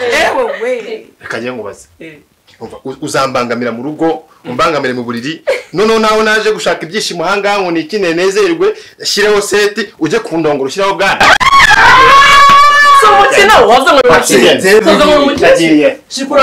ewe we reka njye nkubaze. Eh. Uzambangamira mu rugo umbangamire mu buriri. Noneho nawe naje gushaka ibyishimo ahangaha ngo nikine nezerwe shyireho seti ujye ku ndongoro ushyiraho bwana. Si umukino waza ngo umukino Tuza ngo umukino shikura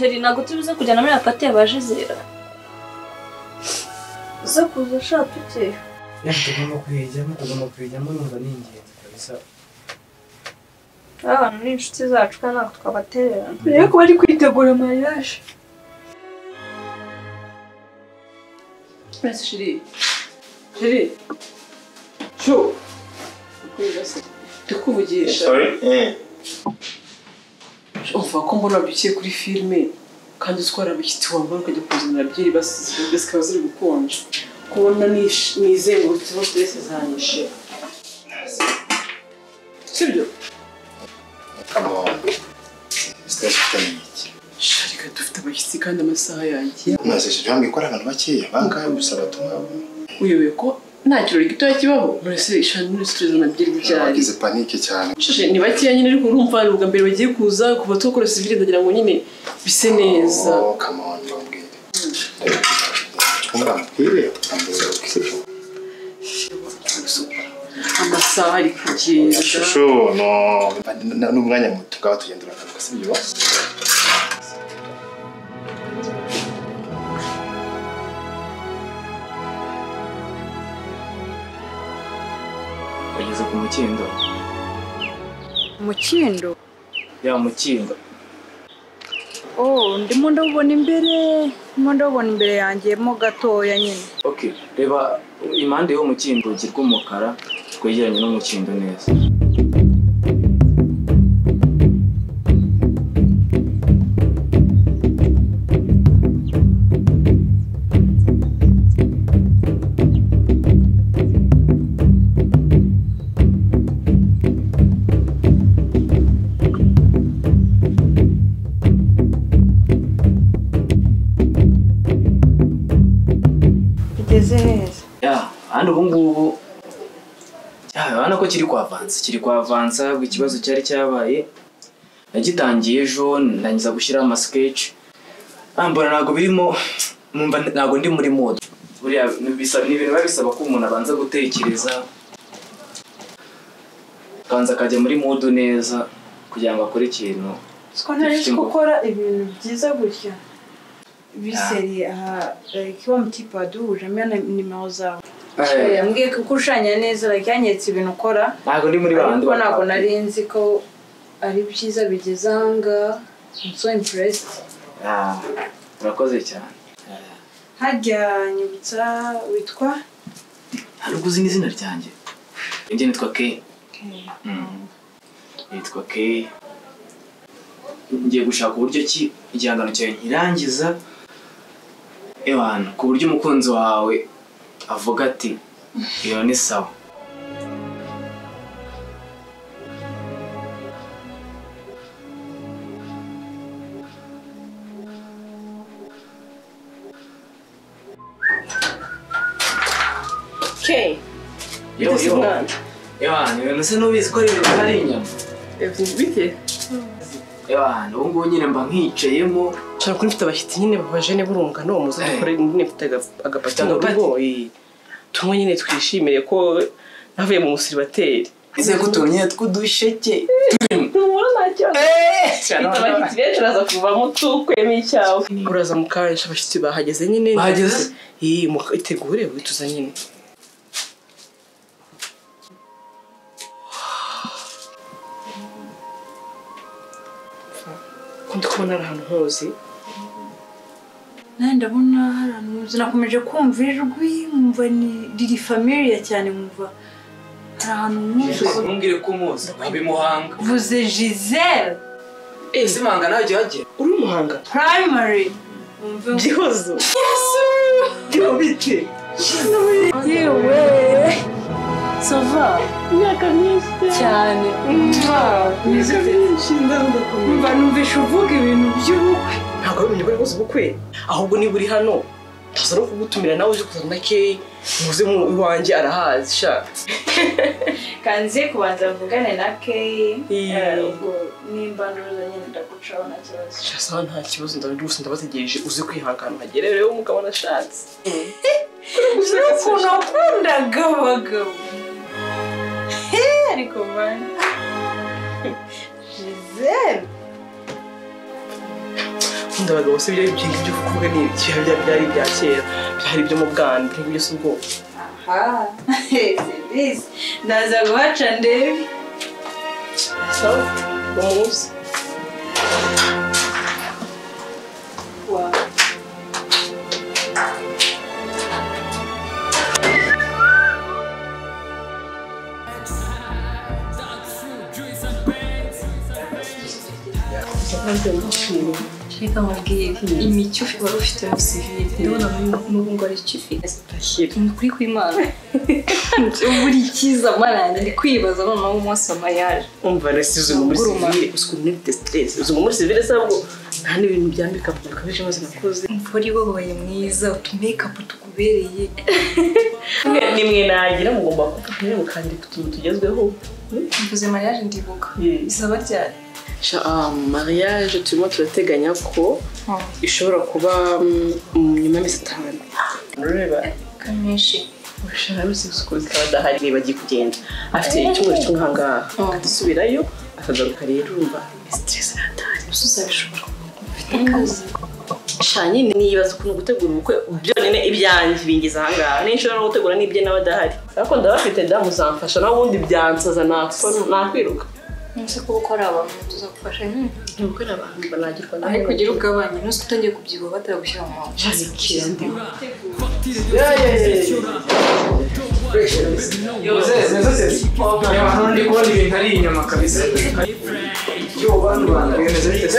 sheri ntabwo tubize kujyana muri apati yabajizera. Uza kuza ushaka tuke. tugomba kuyijyamo tugomba kuyijyamo numva ni ingenzi kabisa Abantu ni inshuti zacu kandi ntabwo twabatererana. Rero ko bari kwitegura mariage. Ese shiri shiri shu ukwiriye se ndikuvugisha umva ko mbona wabyukiye kuri filime kandi utwara abashyitsi wambara ukajya kuzanira byeri zikaba ziri gukonja. Kubona nizengurutseho stress zanyishe sibyo Stress ni iki? sharika dufite abashyitsi kandi amasaha yanjye. Mwasesheje bambwiye ko ari abantu bakeya. Bangahe? Gusa batuma uyobewe ko nta kirori gitoya kibaho murese ishani muri tuzana byeri byari bagize panike cyane. Ni bakeya nyine ariko urumva ni ubwa mbere bagiye kuza kuva tukora sivile ndagira ngo nyine bise neza. Oh, amasaha ari kugenda. N'umwanya muto tukaba tugenda uragaruka sibyo bageze ku mukindo. Umukindo ya mukindo. Oh ndimo ndawubona imbere ndimo ndawubona imbere yanjye mo gatoya nyine. Reba impande y'uwo mukindo urugi rw'umukara twegeranye n'umukindo neza. Ya urabona ko kiri kiri kwavansa ahubwo ikibazo cyari cyabaye. Nagitangiye ejo ndangiza gushyiraho amasikeci mbona ntabwo birimo numva ntabwo ndi muri modo buriya ni ibintu biba bisaba ko umuntu abanza gutekereza akabanza akajya muri modo neza kugira ngo akore ikintu siko ntari nzi ko ukora ibintu byiza gutya. Biseriye aha like wa mutipe waduhuje amenya na nimero zawe Eh, yambwiye ko ushushanya neza like yanyeretse ibintu ukora. Ntabwo ndi muri ariko ntabwo nari nzi ko ari byiza bigeze ahangaha I'm so impressed. Ah, urakoze cyane. Harya nyibutsa witwa? Ntabwo uzi n'izina ryanjye? Njye nitwa Kay Mm. nitwa Kay ngiye gushaka uburyo ki igihangano cyawe nkirangiza? Ku buryo umukunzi wawe avuga ati iyo ni sawa ke Yo, biteze yo. umwana Yohana ibintu se n'ubizi ko ari ibintu ari inyama bite Yohana ubu ngubu nyine mba nkicayemo. Nshobora kuri mfite abashyitsi nyine babajene burungano muze Eh. dukore nyine mfite aga- agapati mu rugo eh. tumwe nyine twishimire ko navuye mu musiribateri. Ese ko utunye tw'udusheke. Kibazo mfite abashyitsi benshi uraza kuvamo tukwemo icyawe uraza mu kanya abashyitsi bahageze nyine? Bahageze? iyi itegure wituza nyine. Ko ndi kubona ari ahantu ntuzi nawe ndabona hari ahantu muzi nakomeje kumva ijwi nkumva ni riri familiya cyane nkumva hari ahantu muzi ntumbwire ko umuzi wabimuhanga vuze giselle ese imanga nawe jya uhagera uri umuhanga? Primary! Gihozo giho bite yewe! Sova imyaka myinshi. Cyane imyaka myinshi ndakomeye numva numvisha uvuga ibintu by'ubukwe. Ntabwo ari ubumenyi bwari bwose ubukwe. Ahubwo niba uri hano ndaza no kugutumira nawe uje kuzana na keyi muze mu iwanjye arahazi sha. Kanze kubanza mvugane na keyi. Eh, nimba nduza nyine ndagucaho nta kibazo. Sha nta kibazo. Ndabi rwose ndabategereje uze kwihangana. Hagere rero umugabo nashatse n'ukuntu wakundaga abagabo. Ariko mani giselle nkunda abagabo se ibyo ibyo ngibyo kuvuga ni ibyo byari ibya kera byari ibyo mu bwana ibyo ngibyo si ubwoko aha serivisi ndaza guhaca ndebe sawa umunsi reka mubwire imicyo wari ufite sivile ndabona n'ubu ngo ari icyo ufite ni ukuri kw'imana buri cyiza maranye ndi kwibaza noneho umunsi wa mariage. Umva nasize ubu muri Nguruma. sivile. uzi muri stress. Uzi muri sivile se ahubwo nta n'ibintu bya makeup bikabije maze nakoze. Uri wowe mwiza. Utumekapu tukubereye. Nimwe nagira mugomba kuba mukandika utuntu tugezweho. Mvuze mariage ndibuka. Izaba ryari? Mariage turimo turateganya ko ishobora kuba nyuma y'amezi atanu ureba kamenshi ushaka rusi kuko zikaba adahari niba agiye kugenda afite icyumweru kimwe ahangaha akadusubirayo akagaruka rero urumva stress atari uzabishobora ufite akazi sha nyine nibaza ukuntu gutegura ubukwe byonyine ibyanjye bingiza ahangaha ninshobora no gutegura n'ibye nawe adahari ariko ndabafite damu zamfasha nawe ubundi byansaza nakwiruka nuse kuba ukora abantu tuzagufasha nyine ubukwe abantu banagirwa ariko ugira ugabanye nuse utangiye kubyibuha bataragushyira mu hano ndi kubona ibintu ari inyama kabisa yo bantu bantu bimeze bite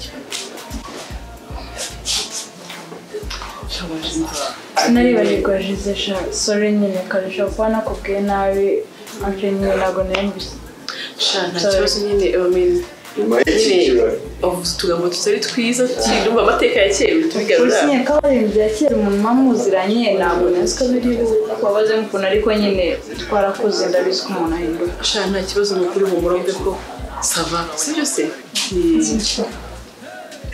naribarirwa jizesha sore nyine karusha kuba nakubwiye nabi. Anje nyine ntabwo nayumvise sha nta kibazo nyine. Nyine utugambo tutari twiza turumva amateka ya kera tubigarura ko ari ibintu bya kera umuntu mwamuziranye ntabwo nazi ko biri wabaze ukuntu ariko nyine twarakuze ndabizi ko umuntu ahinduka. Sha nta kibazo ni ukuri humura wumve ko sava sibyo se?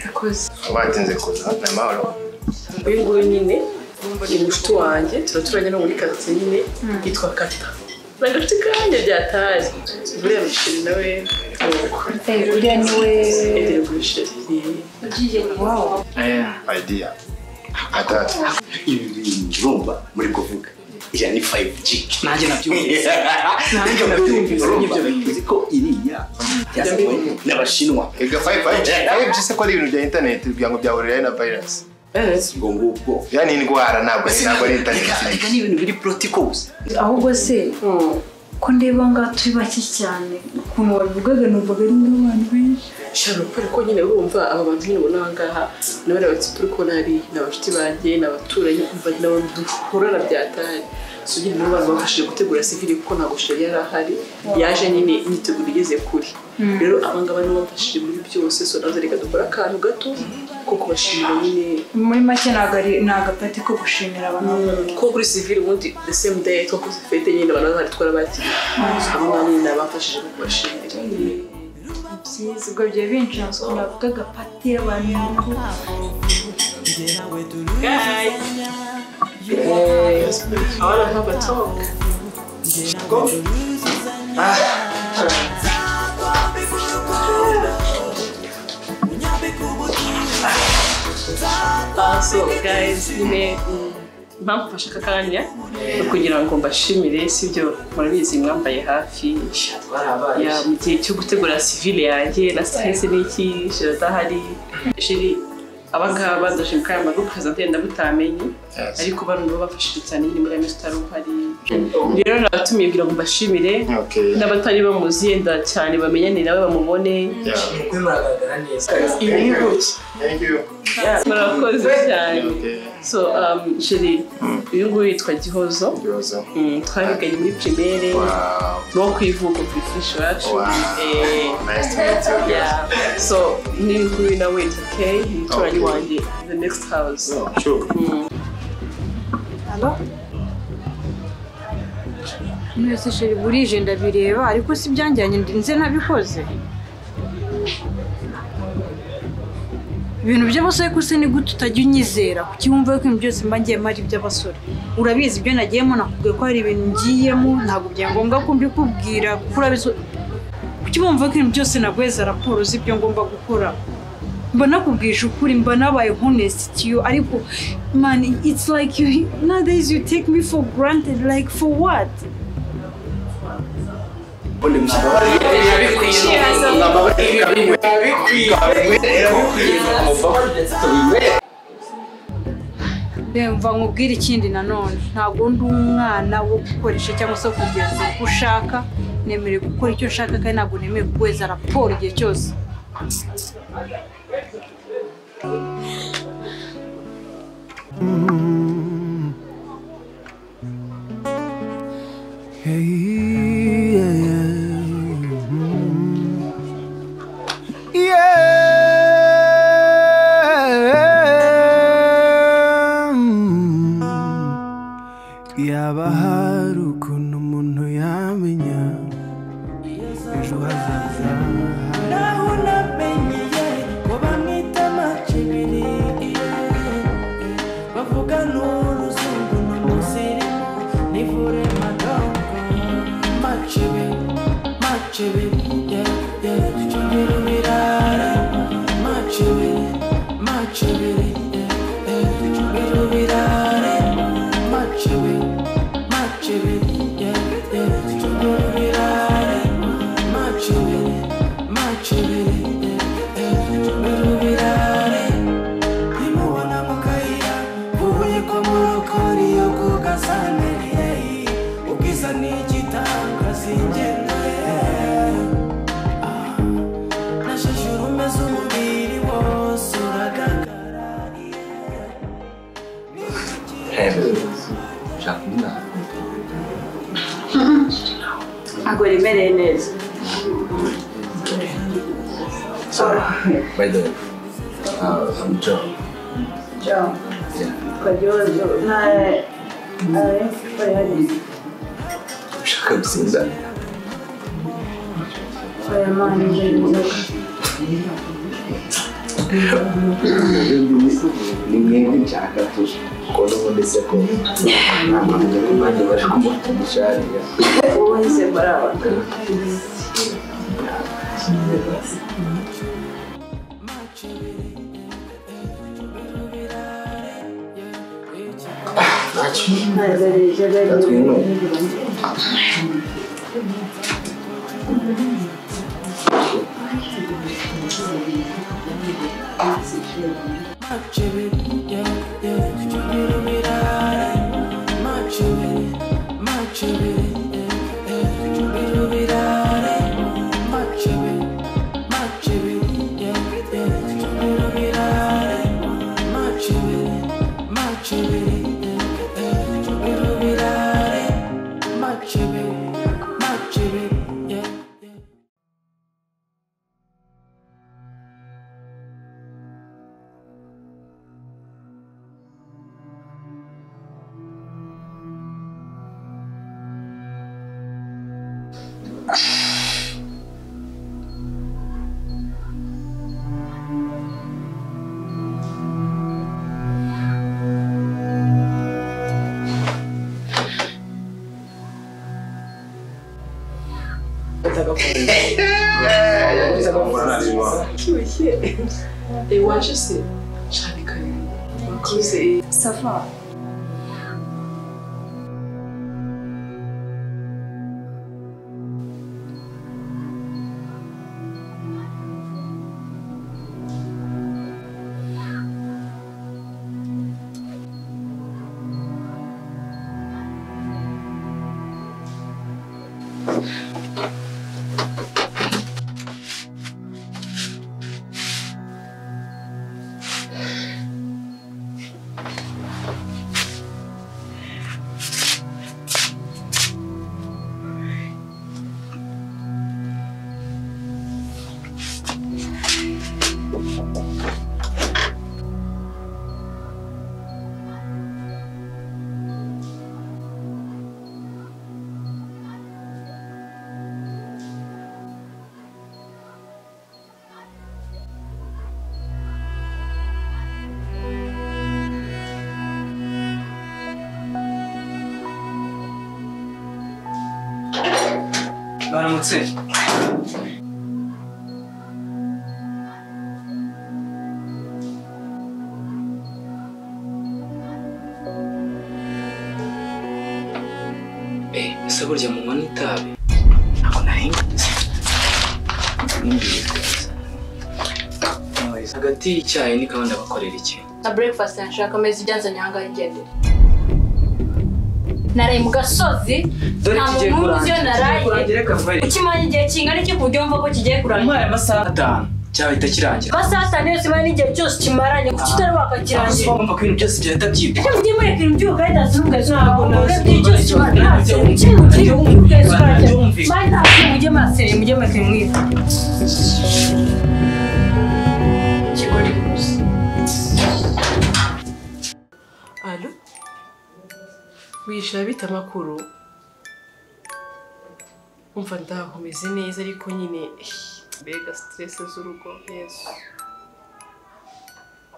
Akoze batinze kuza ni amahoro uyu nguyu nyine ni mushiti wanjye turaturanye no muri karitsiye nyine yitwa kata ni agace kanjye byatari buriya mishiri nawe uriya ni we ebyiri mishiri ugiye wawo idea atatu ibi bintu urumva muri kuvuga iriya ni 5G nanjye nabyumvise nanjye nabyumvise, ni byo uzi ko iriya n'abashinwa ega 5G se ko ari ibintu bya internet kugira ngo byahurirayo na virus ubwo. Ngubwo yani indwara ntabwo ntabwo ari internet reka ni ibintu biri protocols. Ahubwo se ko ndeba ngaha turi bake cyane. Ukuntu wabivugaga numvaga ari nk'abantu benshi. Shano kubera ko nyine urumva aba bantu nyine ubona aha ngaha ni bariya batatu turi kubona hari ni abashuti banjye ni abaturanyi umva ni abantu duhorana byatari so nyine nibo bantu bafashije gutegura sivili kuko ntabwo sheri yari ahari yaje nyine imyiteguro igeze kure rero aba ngaba nibo bamfashije muri byose. So na zo reka dukore akantu gato ko kubashimira nyine. Muri make ntabwo ari ni agapati ko gushimira abantu. Ko kuri sivili ubundi the same day twakoze fete nyine abantu bahari twarabakiriye aba ngaba nyine ni abamfashije mu kubashimira. Byiza ubwo bigiye binshanze ukuntu bavuga agapati y'abantu. Guys, I wanna have a talk. Ah, so guys, nyine impamvu mfashe aka kanya ni ukugira ngo mbashimire sibyo murabizi mwambaye hafi mu gihe cyo gutegura sivile yanjye na stress n'iki joro adahari abangaba ndashimika aya magufa prezante yenda mutamenye Yes. ariko bano nibo bafashije cyane nyine muri aya mesi utari uhari rero nabatumiye kugira ngo mbashimire n'abatari bamuzi yenda cyane bamenyane nawe bamubone. Murakoze cyane. So um, jiri uyu nguyu yitwa gihozo. Ibibazo. Mm, twabiganye muri wow. No ku ivuko ku ifisho yacu wow Eh, so n'uyu nguyu nawe yitwa kay umuturanyi Okay. wanjye. The next house. Sure. Halo? mwese sheri burije ndabireba. Ariko si byanjyanye ndinze ntabikoze ibintu by'abasore se ni gute utajya unyizera? Kuki wumva ko ibintu byose mba ngiyemo ari iby'abasore? Urabizi ibyo nagiyemo nakubwiye ko hari ibintu ngiyemo ntabwo byari ngombwa ko mbikubwira kuko urabizi. Kuki wumva ko ibintu byose naguheza raporo z'ibyo ngomba gukora? Mba nakubwije ukuri mba nabaye honest ariko man it's like you nowadays you take me for granted like for what? Ubundi mwababarira mva nkubwire ikindi nanone ntabwo ndi umwana wo gukoresha cyangwa se kugeza uko ushaka. Nemerewe gukora icyo nshaka kandi ntabwo nemerewe kuguheza raporo igihe cyose. Yaba hari ushaka gusinda ni mwebwe nshaka tu ko n'ubundi se ko nta mpamvu yo kumwanya bari kumuvugisha hariya 块。对对对，就这个。嗯嗯嗯嗯嗯嗯 Eh, ese burya munywa n'itabi ntabwo narengeje hagati y'icyayi n'ikawa ndabakorera iki na breakfast nashaka ameza ibyanzanye ahangaha igendere naraye mu gasozi nta muntu uzi iyo naraye ukimara igihe kingana iki ku buryo wumva ko kigiye kurangira umpaye amasaha atanu cyahita kirangira amasaha atanu yose imara n'igihe cyose kimaranye kuki utari wakakirangira wumva ko ibintu byose byahita byibwa icyo mugiye mureka ibintu by'ubugari z'ubugari Ntabwo nazi. igihe cyose kimara nta kintu kimwe kiri bumvise ukagira mani nta kintu mujye murasere mujye mureka ibintu mwita Wishyura bita amakuru? Umva ndakomeze neza ariko nyine mbega stress z'urugo yesu.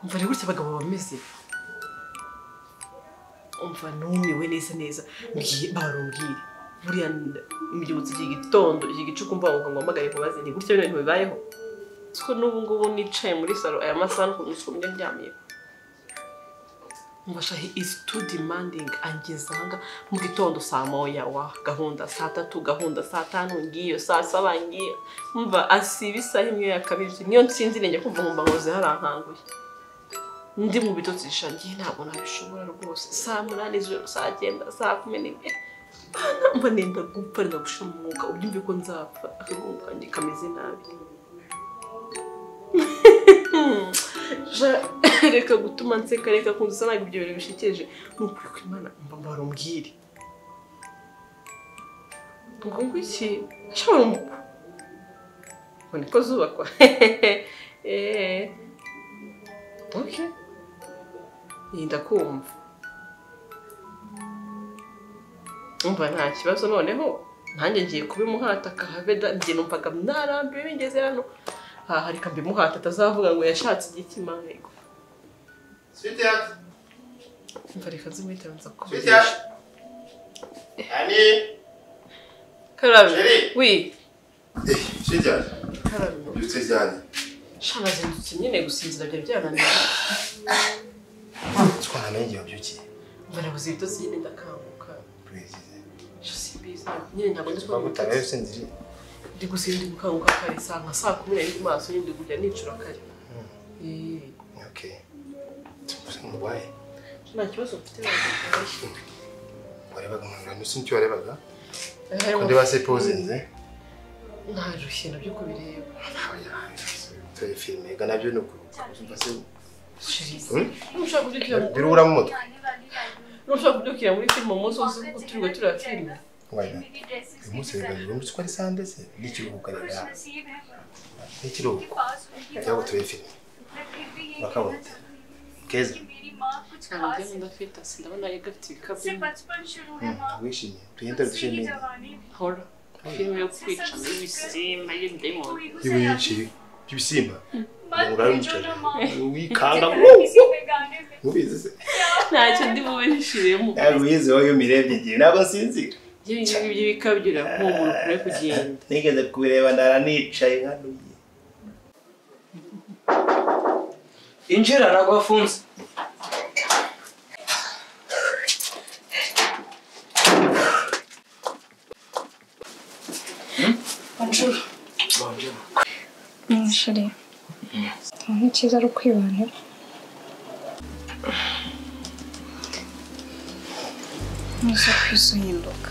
Umva rero gutya abagabo bameze. Umva numiwe neza neza barumbwire. Buriya mbyutse iki gitondo iki gicuku mva ngo nguhamagare kubaze ni gutya bino bintu bibayeho. Siko n'ubu ngubu nicaye muri salo aya masaha n'ukuntu nsumye ndyamiye. Mbasha he is too demanding. Angeza hanga mu gitondo saa moya wa gahunda saa tatu gahunda saa tanu ngiyo saa saba ngiyo. Mva asiba isaha imwe yakabije niyo nsinzire njya kumva nkumva nkoze harankanguye ndi mu bitotsi shangiye ntabwo nabishobora rwose. Saa munani z'ijoro saa cyenda saa kumi n'imwe. Bana, mba nenda gupfa nenda gushira umwuka ubyumve ko nzapfa. Kanjye kameze nabi. reka gutuma nseka reka kunza ntabwo ibyo bintu bishekeje ni ukuri ko imana mba barumbwire ngo ngo iki? Ashobora umuku ngo niko zubakwa? Eee oke yenda kumva umva nta kibazo noneho. Nanjye ngiye kubimuhata akahave da numvaga bingeze hano. Aha reka mbimuhata atazavuga ngo yashatse Sweetheart, umva reka nzimwitira nza kuvugisha karabe wi karabe Ubyutse ryari? sha nazindutse nyine gusinzira byari byananiye Twanamenye igihe wabyukiye. umva nabuze ibitotsi nyine ndakanguka nyine ntabwo ndi Twaguta kuvuga rero usinziriye. ndi gukanguka kare saa nka saa kumi n'ebyiri maso ndi kujya nicura kare. Okay. umurwaye nta kibazo mfite warebaga umuntu usi ni cyo warebaga? Harimo undi base pozinze ntarushye na byo kubireba. Tuye filime ga na byo ni ukumva se? Nushaka kubyukira birura mu mutwe nushaka kubyukira muri filime umunsi wose kuko turiwe tureba filime waya uyu munsi reka uyu munsi ko ari sande se n'ikiruhuko reka n'ikiruhuko cyangwa tuye filime bakabona keza ntabwo njya ndafite ndabona gafite ibikabyo wishimye tuyende dushimye hora filime yo kwica n'ibisimba y'ibidayimoni y'ibinshi by'ibisimba umugabo wicaye wikanga mubizi se ntacyo ndi bubishiremo uyizi wowe iyo umirebye igihe ntabwo nsinzira ibi ngibi by'ibikabyo irampumura kure kugenda nigeze kubireba ndara nicaye nkanuye injira ntabwo wafunze mwishuri nk'icyiza ari ukwibanira ntuza kwizuhinduka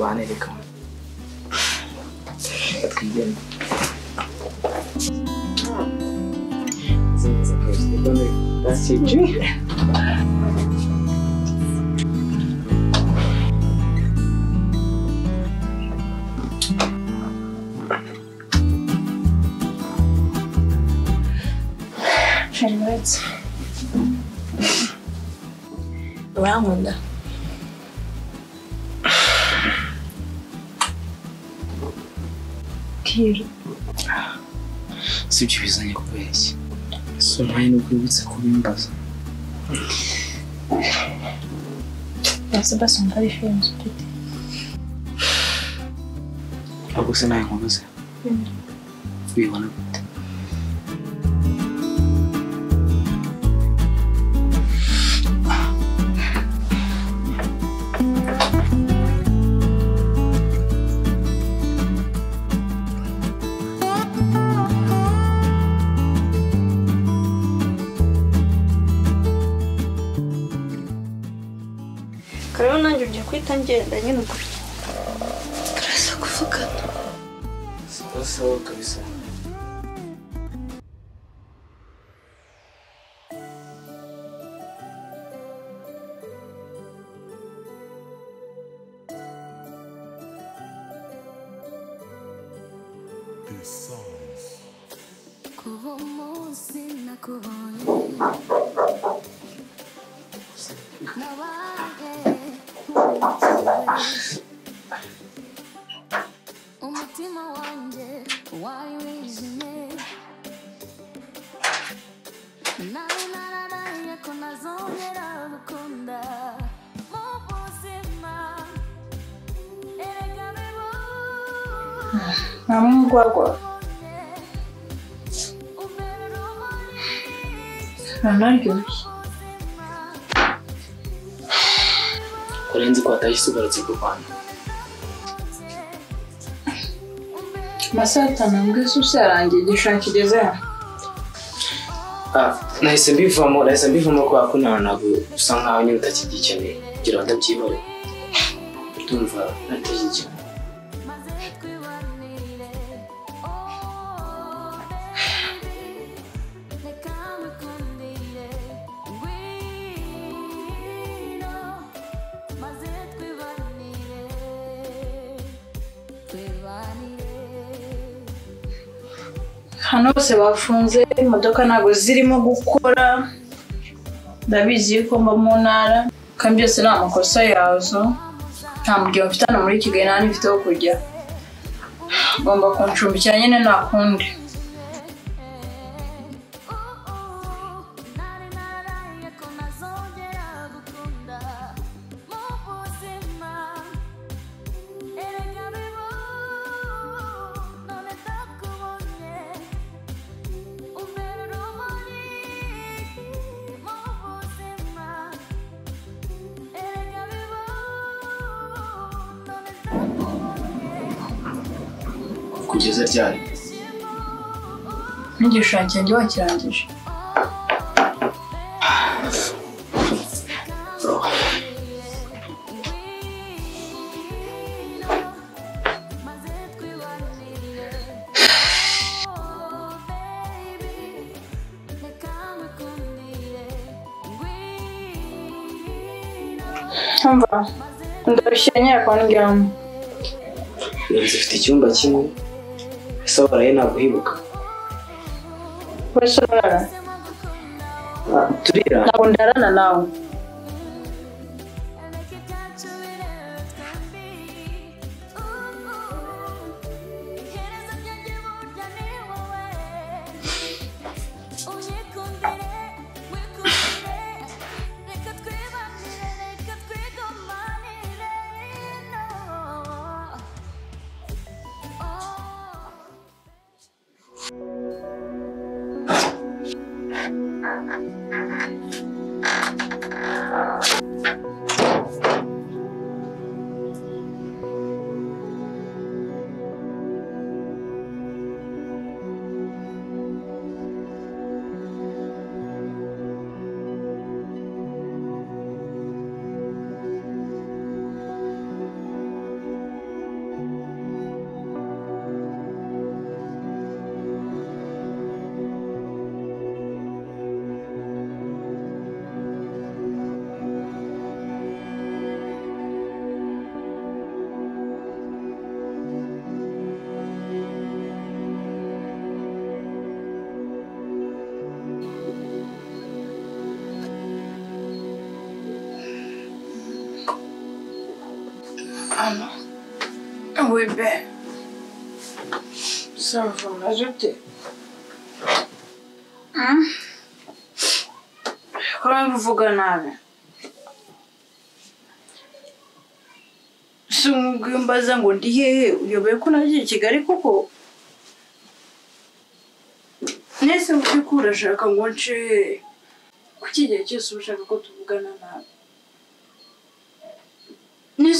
ni nkaho tubane reka reka twigende Nzi neza ko twigende basibye hari uretse urankunda bwira si ibyo bizanye kubeshya si umwanya n'ubwo wibutse kubimbaza basi basumva ari filime ufite ahubwo se nawe nkubuze ubibona gute? Guhita ngenda nta mwugwagwa ranaryoshye kurenze ko hatahise ugarutse ku rwanda amasaha atanu mbwese usarangiye igishushanyo kigeze hano Ah, nahise mbivamo nahise mbivamo kubera ko nawe ntabwo usa nkaho nyine utakigikeneye kugira ngo ndabyibore ndumva natakigikeneye hano bose bafunze imodoka ntabwo zirimo gukora. Ndabizi yuko mba mu ntara kandi byose ni amakosa yazo. Nta muryango mfite hano muri kigali nta n'ifite ho kujya. Ngomba kuncumbikira nyine nta kundi. N'igishushanyo cyanjye wakirangije umva ndarushye nyine kwa ndyama iyi nzu ifite icyumba kimwe ese waraye naguhibuka wese urara turira ntabwo ndarana nawe Hein? Comment uvuga nabi si umbaza ngo ndi hehe uyoboye ko nagiye i kigali koko nese mu by'ukuri urashaka ngo nce kuki igihe cyose nabi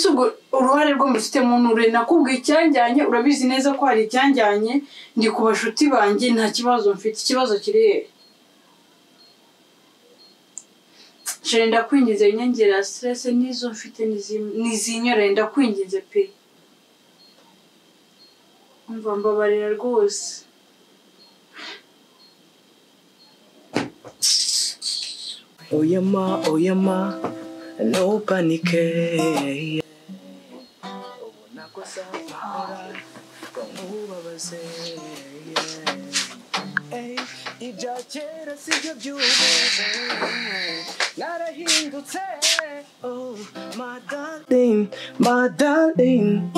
nese ubwo uruhare rwo mufite mu nture nakubwiye icyanjyanye urabizi neza ko hari icyanjyanye ndi ku bashuti banjye nta kibazo mfite ikibazo kiri hehe Jere ndakwingize inyongera ya stress n'izo mfite nizinyorere ndakwingize pe. Umva mbabarira rwose. Oyama oyama no panike. Hey, 이자체라 쓰여주네 나라 힘도세 Oh, my darling, my darling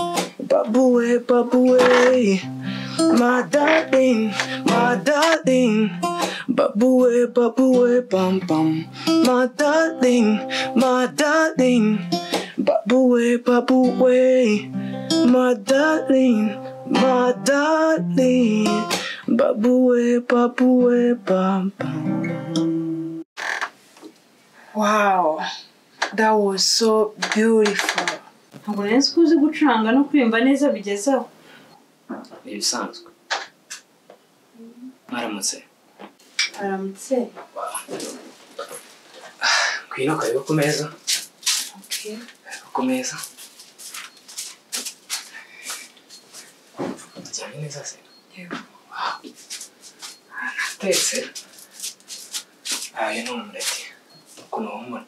바보에 바보에 My darling, my darling 바보에 바보에 밤밤 My darling, my darling 바보에 바보에 My darling babuwe babuwe bam bam. Wow that was so beautiful. Ntabwo nari nzi ko uzi gucuranga no kuririmba neza bigezeho. Ni ibisanzwe. Mwaramutse? Aramutse ngwino karibu ku meza. Ku meza. Cyane neza se natetse ayo ni umureti ukuntu wumura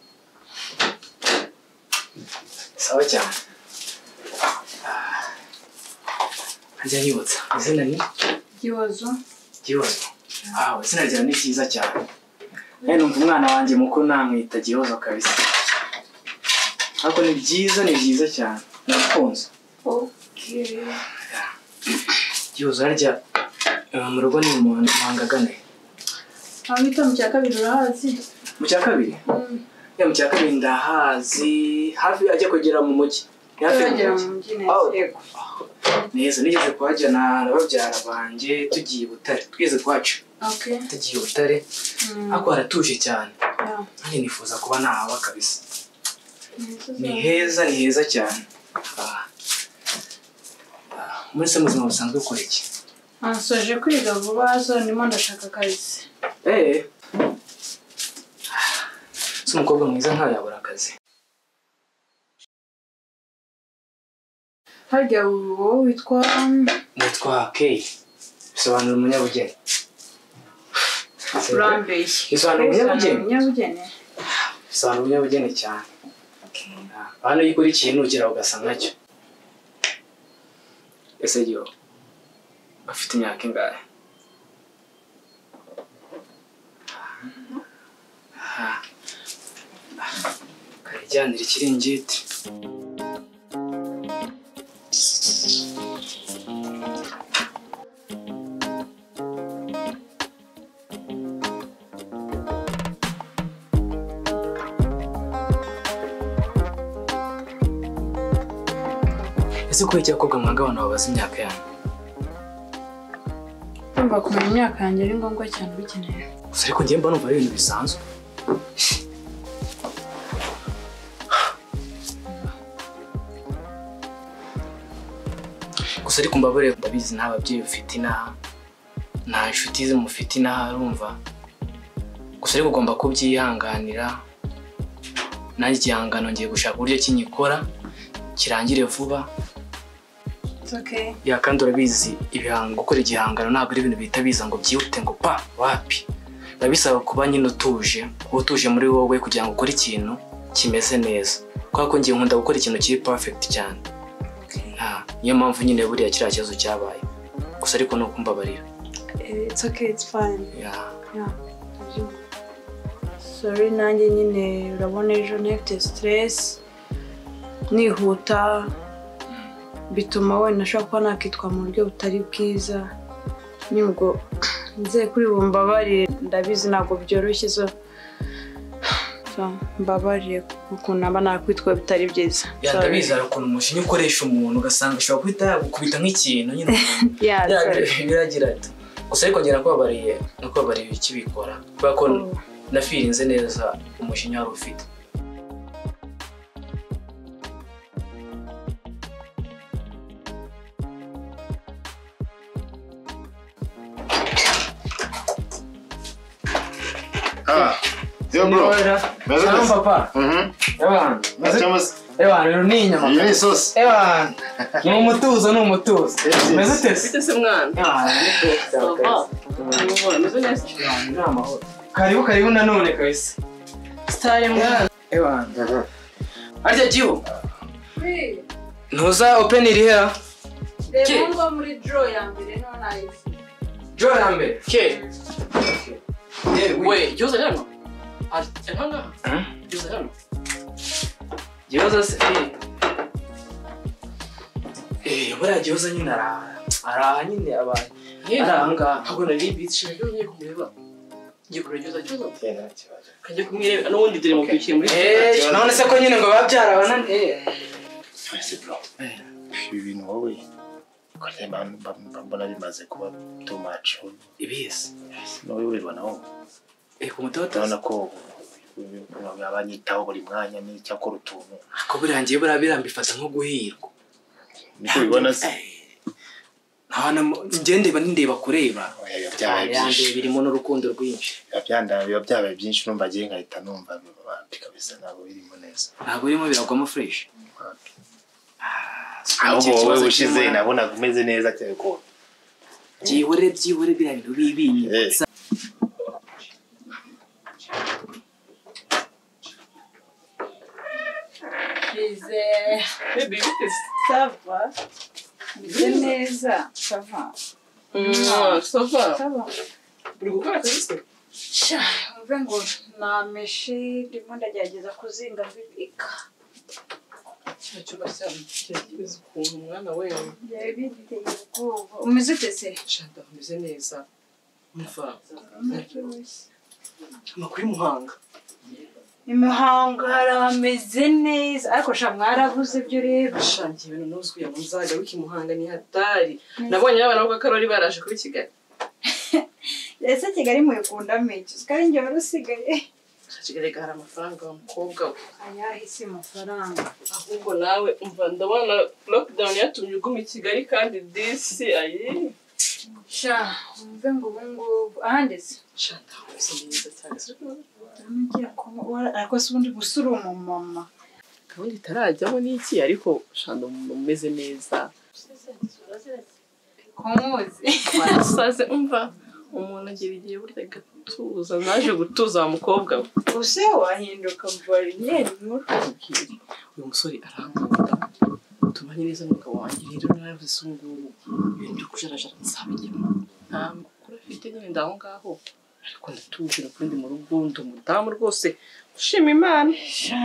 sawa cyane njya yibutsa izina ni ikibazo gihozo wawe izina ryawe ni ryiza cyane nawe numva umwana wanjye mukuru namwita gihozo kabisa ariko ni byiza ni byiza cyane nakunze gihozo harya mu rugo ni mu muhangagane aho bita mu cya kabiri urahazi. Mu cya kabiri? Ya mu cya kabiri ndahazi hafi ajya kugera mu mujyi neza nigeze kuhajyana na babyara banjye tugiye i butare. Twigeze okay tugiye i butare. Mm. ariko haratuje cyane. Nanjye nifuza kuba nahaba kabisa. Ni heza ni heza cyane. Muri se muzima busanzwe ukora iki? Nsoje kwiga vuba so ndimo ndashaka akazi. Eee si umukobwa mwiza ntawe yabura akazi. Harya wowe witwa? Nitwa keyi bisobanura umunyabugeni. Urambeshye bisobanura umunyabugeni? Bisobanura umunyabugeni. Cyane. Ah, hano iyo ukurikiye nugera ugasa nkacyo ese yo afite imyaka ingahe Ah. Ah. karijyanira ikiringiti ese kubera iki abakobwa mwanga abantu babaza imyaka yanyu. Kumva kumenya imyaka yanjye ari ngombwa cyane ubikeneye. Gusa ariko njye mba numva ari ibintu bisanzwe. Gusa ariko mbabare ndabizi nta babyeyi ufite inaha nta inshuti mufite inaha urumva gusa ariko ugomba kubyihanganira. Nanjye igihangano ngiye gushaka uburyo kinyikora kirangire vuba. Ya kandi urabizi ibihanga gukora igihangano ntabwo ari ibintu bihita biza ngo byihute ngo pa wapi? Biba bisaba kuba nyine utuje kuba utuje muri wowe kugira ngo ukore ikintu kimeze neza. Kubera ko ngiye nkunda gukora ikintu kiri perfect cyane. Ah, niyo mpamvu nyine buriya kiriya kibazo cyabaye. Gusa ariko ni ukumbabarira Eh, It's okay, it's fine. Ya, Yeah, ndabyumva. Sorry nanjye nyine urabona ejo ntafite stress nihuta. Bituma wenda nashobora kuba nakitwa mu buryo butari bwiza. Nibwo nzeye kuri bumbabarire ndabizi ntabwo byoroshye so, mbabarire ukuntu naba nakwitwa bitari byiza. Ndabizi hari ukuntu umujinya ukoresha umuntu ugasanga ashobora guhita yagukubita nk'ikintu nyine. Biragira ati gusa ariko njye nakubabariye nakubabariye ikibikora kubera ko Oh. nafirinze neza umujinya wari ufite. Ah, yo bro. Meze neza. papa. Mhm. Ewana. Cyangwa se Ewana rero ni inyama. iyi ni isosi. Ewana. Ni umutuzo ni umutuzo. Meze utese. Ufite se mwana Ewana ni neza ni amahoro. Karibu karibu nanone kabisa. sitari mwana Ewana. Arya jibo. Ntuza open iri hera. Reba ngo muri draw ya mbere ni ho nayise. Jo ya mbere. ke we. ari hano hano ari hano Gihoza se. Eh, buriya gihoza nyine araha. Nyine abantu. Ari aha ngaha. ntabwo nari bitse na byo ngiye kumureba ngiye kureba Nta kibazo. kajya kumwireba n'ubundi dore mukurikiye muri Eh, none se ko nyine ngo babyara banane. Bro. Ibi bintu wowe mbona bimaze kuba too much. Ibisi. Wowe ubibona wowe. Eh, ku mutoto. Urabona ko abanyitaho buri mwanya n'icyakora utuntu. Ko buriya ngiye buriya birambifata nko guhirwa. Niko ubibona se. Hana njye ndeba kureba. Byinshi. birimo n'urukundo rwinshi. Biba byabaye byinshi numva agiye nkahita numva bibabambi kabisa ntabwo birimo neza. Ntabwo birimo biragwamo fresh. Ahubwo wowe ushize nabonaga umeze neza cyane ko. byihore byihore biriya bintu bibinyibutsa bitse Sava. Meze neza. Sava. sava Sava. uri gukora akazi se umve ngo nameshe ndimo ndagerageza kuzinga bibika. Cyumba cyabo kibaza ukuntu umwana we Byari biteye ubwoba. Umeze ute se? shanda ameze neza umva amakuru y'umuhanga Imihango harameze neza ariko sha mwarabuze ibyo rero. shangiye ibintu nuzuye ngo nzagaruke imuhanga ni hatari nabonye abana b'akarori baraje kuri kigali Ese Kigali muyikundamo iki? Uzi ko ari njye wari usigaye. Kigali hari amafaranga wa mukobwa we. Ayahise amafaranga. Ahubwo nawe umva ndabona lockdown yatumye uguma i kigali kandi disi ayi sha wumve ngo ubu ngubu. Ugiye kuba ariko se ubundi gusa uri umumama. Gahunda itarajyamo n'iki ariko shanda umeze neza. Kumuzi warasaze umva umuntu agira igihe burya agatuza naje gutuza wa mukobwa. We use wahinduka mvarineri nkuru uyu musore arankunda tumanye neza n'umugabo wanjye. Rero naravuze se ngubu ibintu byo kujarajara nzabigemo nta makuru afite nyine ndaho ngaho. Ariko ndatuje kuri ndi mu rugo ndi umudamu rwose. Ushima imana.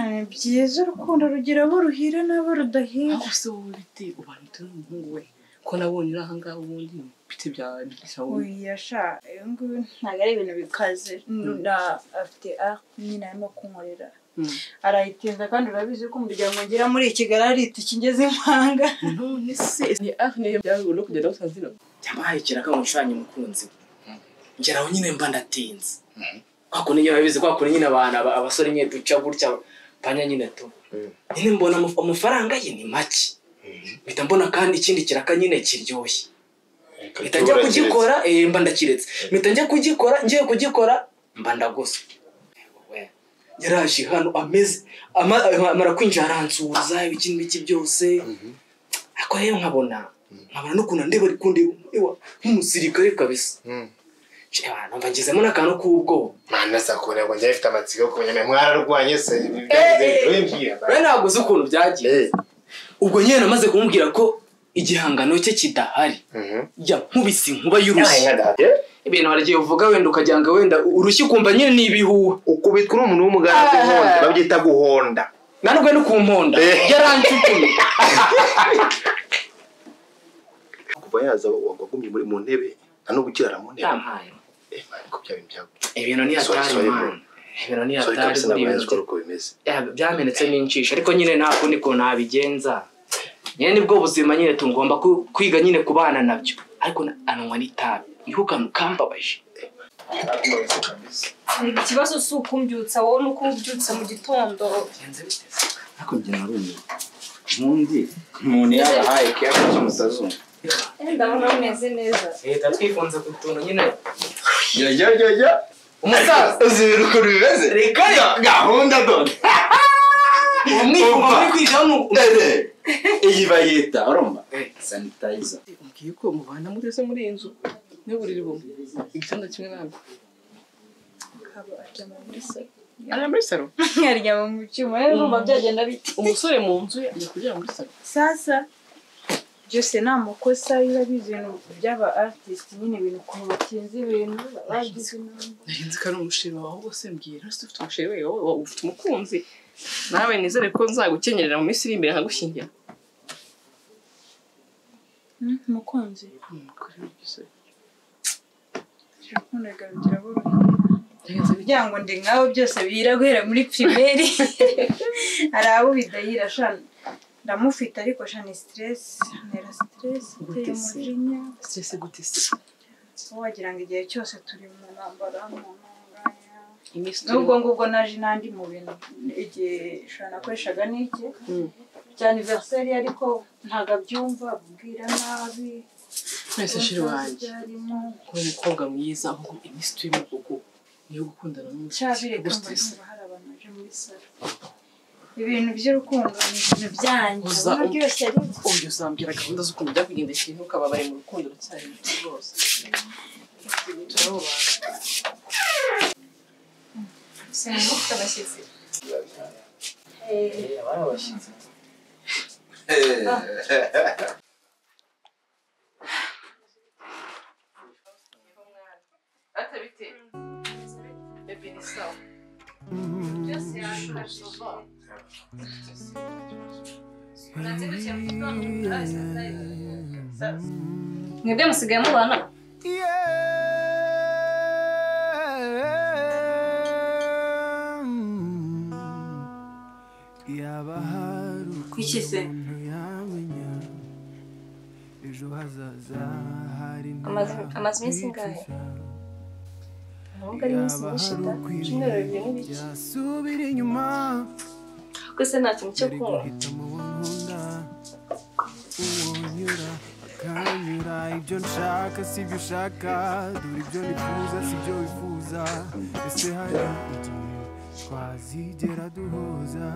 Ni byiza urukundo rugira abo ruhira n'abo rudahira aho se wowe bite ubana ute n'umuhungu we? Ko nabonye uri ahangaha ubundi? Bite bya bisa wowe oya sha uyu nguyu ntabwo ari ibintu bikaze na afite a nyine arimo kunkorera Mm. arayitinza kandi urabizi ko umuryango ngira muri iki kigali ari itike ingeze impanga none se ni ah niyo byawe no kugenda yabaye ikiraka ngo nshushanye umukunzi we ngeraho nyine mba ndatinze kwa kundi nyine urabizi kwa kundi nyine abantu aba- abasore nyine duca gutya panya nyine tu nyine mbona amaf- amafaranga ye ni make mpita mbona kandi ikindi kiraka nyine kiryoshye mpita njya kugikora eh, mba ndakiretse. Mpita njya kugikora ngiye kugikora mba ndagoswe We, yaraje hano ameze ama- amara kwinjira aransuhuza ibiki n'ibiki byose. Ariko rero nkabona nkabona n'ukuntu ndeba ari kundeba nk'umusirikare kabisa. Numva ngizemo n'akantu k'ubwoba. Mana sakone ngo njye mfite amatsiko yo kumenya mwararwanye se Eh, eh. rero ntabwo uzi ukuntu byagiye. Eh. ubwo nyine namaze kumubwira ko igihangano cye kidahari. Mhm. jya nkubise inkuba y'urushyi. Ibintu waragiye uvuga wenda ukagira ngo wenda urushyi ukumva nyine ni ibihuha ukubitwa uri umuntu w'umugaragu Ah. uhonda babyita guhonda. Nanubwo no ku mponda Eh. yarancukumye kuva yaza wagumye muri mu ntebe nta no gukirara mu ntebe. Eh, ibintu ni Sorry, hatari sorry, man. Ibintu ni sorry hatari kabisa buri ibintu byamenetse n'incisha ariko nyine nta kundi kuntu nabigenza. Nyine ni bwo buzima nyine tugomba kwiga nyine kubana na byo. Ariko na- ananywa n'itabi. Niho kantu kambabaje ikibazo si ukumbyutsa wowe ni uko ubyutse mu gitondo. Ariko njye narumiwe ubundi umuntu yabahaye kiyaka cy'umusazungu ndabona umeze neza. Leta twifunze ku tuntu nyine. Jya jya jya jya umusaza. Uzi ibintu ukuntu bimeze? Reka gahunda dore umwifungo Umva. uri kwigaho ni iyi bayita urumva Eh. sanitayiza umbwiye ko mubana mugeze muri iyi nzu? N'uburiri bumwe igitanda kimwe ntabwo. Aryama muri salo ari muri salo aryama mu cyuma rero urumva byagenda bite? Umusore mu nzu ye ajya kuryama muri salo sasa byose ni amakosa biba bizi ibintu by'aba artist nyine ibintu ukuntu batinze ibintu bagize inama narinzi ko ari umusheri wawe ahubwo se mbwira ufite umusheri we wowe wowe ufite umukunzi. Nawe nizere ko nzagukenyerera mu minsi iri imbere nkagushyingira Hmm, umukunzi. Bite kugira ngo ndi nkaho byose bihira guhera muri pirimeri hari abo bidahira shana ndamufite ariko shana stress. Ntera stress iteye umujinya. Stress gute se. Wagira ngo igihe cyose turi mu ntambara mu iminsi n'ubwo ngubwo naje n'andi mu bintu igihe shana nakoreshaga n'iki bya aniversary ariko ntabwo abyumva abwira nabi. Twese shiri wanjye uri umukobwa mwiza ahubwo iminsi turi mu rugo niyo gukundana stress numva hari abantu baje muri salo ibintu by'urukundo ni ibintu byanjye. Uza- ubona byose ari ubu uzambwira gahunda z'ukuntu ujya kugendekera ntukababare mu rukundo rucyari muto rwose turabubana sinzi ufite abashyitsi abari abashyitsi atabite bebe ni sawa byose yakashova mwebwe musigaye mubana amaze iminsi ingahe? ari iminsi myinshi da ibyumweru bibiri n'ibice kuko se nta kintu cyo kunywa akanyura ibyo nshaka si ibyo ushaka dore ibyo nifuza si ibyo wifuza ese hari igihe twazigera duhuza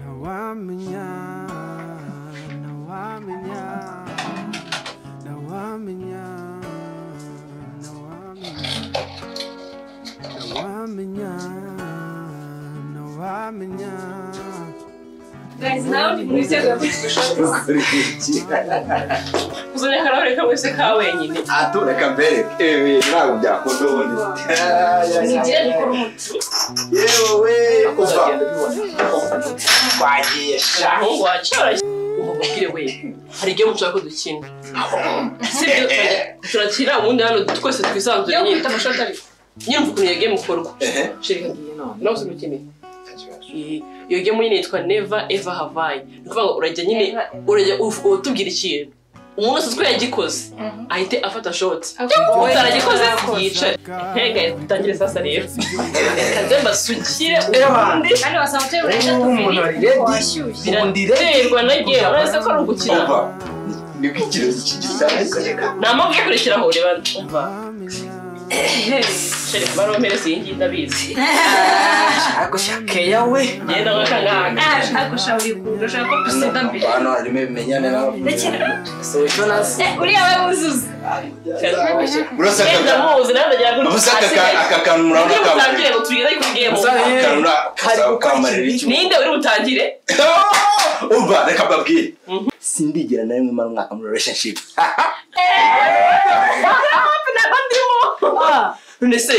Nawa minha, nawa minha, nawa minha, nawa minha, nawa minha, nawa minha. Guys nawe uri muri cyaga kwica ishoti uzanye akarahure kamwe se ka wenyine atureka mbere ewe ntabwo byakunda ubundi nigire dukora umuti yewe uva twagiye sha umubwire we hari igihe mushaka ko dukina sibyo turakina ubundi hano twese twisanzure yo nyine kwita amashoti ariko nyine mvuga ukuntu ikorwa ehe sheri ngiye none nawe uzi ukeneye iyo game nyine yitwa never ever have I ni ukuvuga ngo urajya nyine urajya utubwira ikintu. Umuntu wese uko yagikoze ahite afata shoti utaragikoze yicare hegaye dutangire sasa rero. Ubundi utari burenze tubiri washyushye. Biraterwa na game uretse ko ari ugukina? Nibwo ikirezi reka nta mpamvu yo kurekeraho reba. Baromereza iyi ngiyi ndabizi ariko shakeya we ngenda nk'akangaka ntabwo ushaka uri kure ushaka ko dusida mbere hano harimo ibimenyane nawe so icyo nasi Eh, uriya we wuzuza genda muzi nawe ndagira ngo aka ka- kantu murabona kamara butangire ngo tugere kuri game kanura kazaba kamarira iki ninde uri butangire umva reka mbabwire sindigera na rimwe mara umwaka muri relationship. Ndimo none se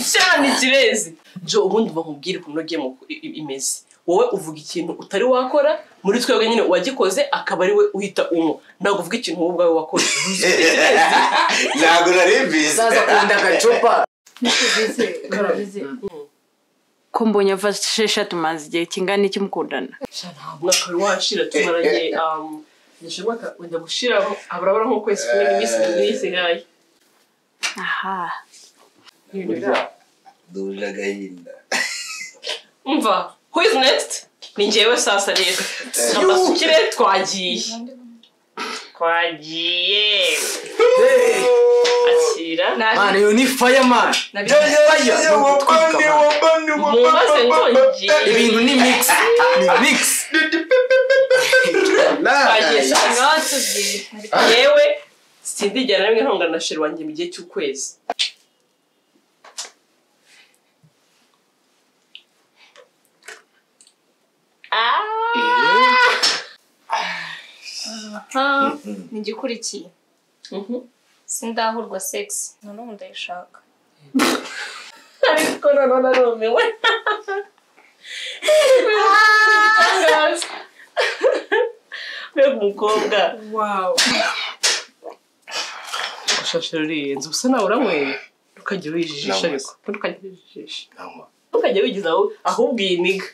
icyana kirezi jo ubundi mva nkubwire ukuntu i- imeze. Wowe uvuga ikintu utari wakora muri twebwe nyine uwagikoze akaba ari we uhita unywa. Ntabwo uvuga ikintu wowe ubwawe wakoze. Ntabwo nari mbizi. Uzaza kunda agacupa. Ko mbonye afashe tumaze igihe kingana iki mukundana? Umwaka wari washira tumaranye nyesha umwaka wenda gushiramo abarabara nk'ukwezi kumwe n'iminsi ibiri isigaye aha. Duje agahinda umva who is next? Ni njyewe sasa rero amasukire twagiye mani yo ni fireman mumaze nkongiye ibintu ni mix ni mix yewe sindigera rimwe ntongana na sheri wanjye mu gihe cy'ukwezi ni igikurikiye Mhm. sindahurwa sex none ubu ndayishaka ariko noneho narumiwe igitangaza mbega umukobwa ushashe ruriyenze ubusa nawe uranyweye ntukajya wijijisha ariko ntukajya wijijisha ntukajya wigiza aho ahubwo iyi niga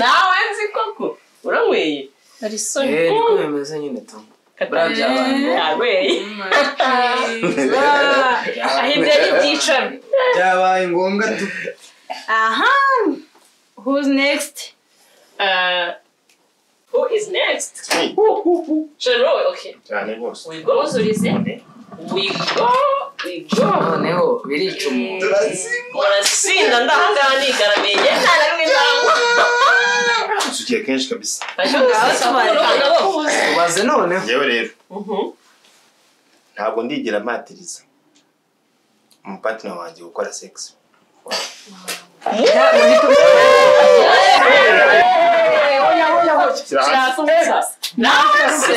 nawe nzi koko uranyweye hari isoni niko bimeze nyine tom buriya byabaye yanyweye ahindura n'ibyicaro byabaye ngombwa tu aha who's next? Uh, who is next? We? Okay. cyane rwose We go. wuzurize We go. We go. noneho birica umuntu Murasinda ndahangaha nigaramiye nta na rimwe ndangwa. Usukiye kenshi kabisa ubaze noneho yewe rero ntabwo ndigera matiriza umupatina wanjye gukora sex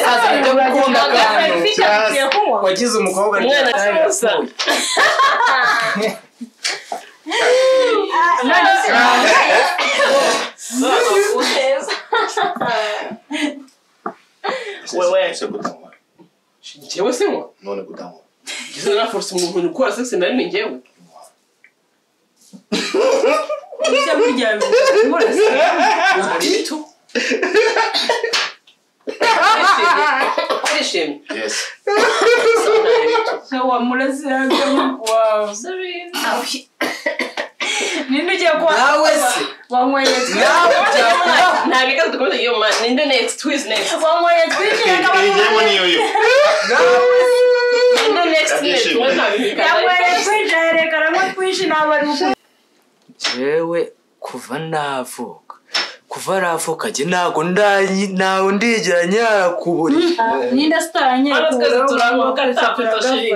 Sasa ibyo gukunda akantu wagize umukobwa Umwana ryari cyusa. yapfuye. Wewe. ese kutanywa Njyewe se ngo none kutanywa ngize na force umuntu gukora sex na rimwe njyewe. ese burya Urito. barishimye wa murasiraga wawe ninde ugiye kuba nawe se wanyweye nta bigazo dukomeze iyo mani ninde next. Who is next wanyweye twinjiye nk'abanyamaguru niyo yo ninde next next we nta bigazo yanyweye twinjiye herekana nko twinshi ntabari jewe kuva navuka kuva aravukaga ntabwo ntawe ndegeranye arakubura hmm. ah, n'inda sitanye aratweze turanguka ntitapfuta shiri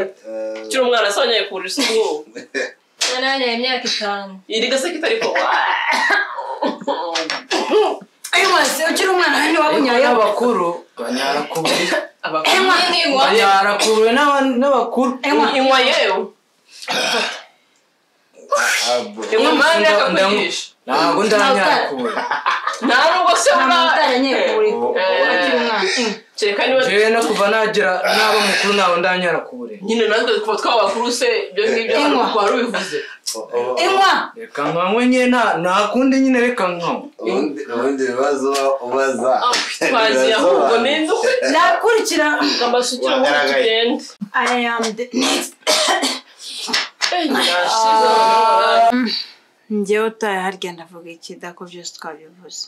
ukiri umwana asa nk'ayakurira isi ubwoba eh, nanjye imyaka itanu. Iri gaseke itari ko ayo mazi ukiri umwana hano waba unyaye abakuru. Banyarakubura banyarakubura n'abakuru. Inywa yewe. Mani akakwigisha ntabwo ndanyarakuburi nta nubwo se kereka niba jewe no kuva nagera naba mukuru ntabwo ndanyarakuburi nyine natwe kuva twaba bakuru se ibyo ngibyo wari ubivuze inywa reka nkanywe nyine nta- kundi nyine reka nkanywe ubundi ibibazo ubaza twagiye ahubwo ninde ukwe ndakurikira amasukiro ngo tugende i am the next. Njyewe utaye harya ndavuga iki da ko byose twabivuze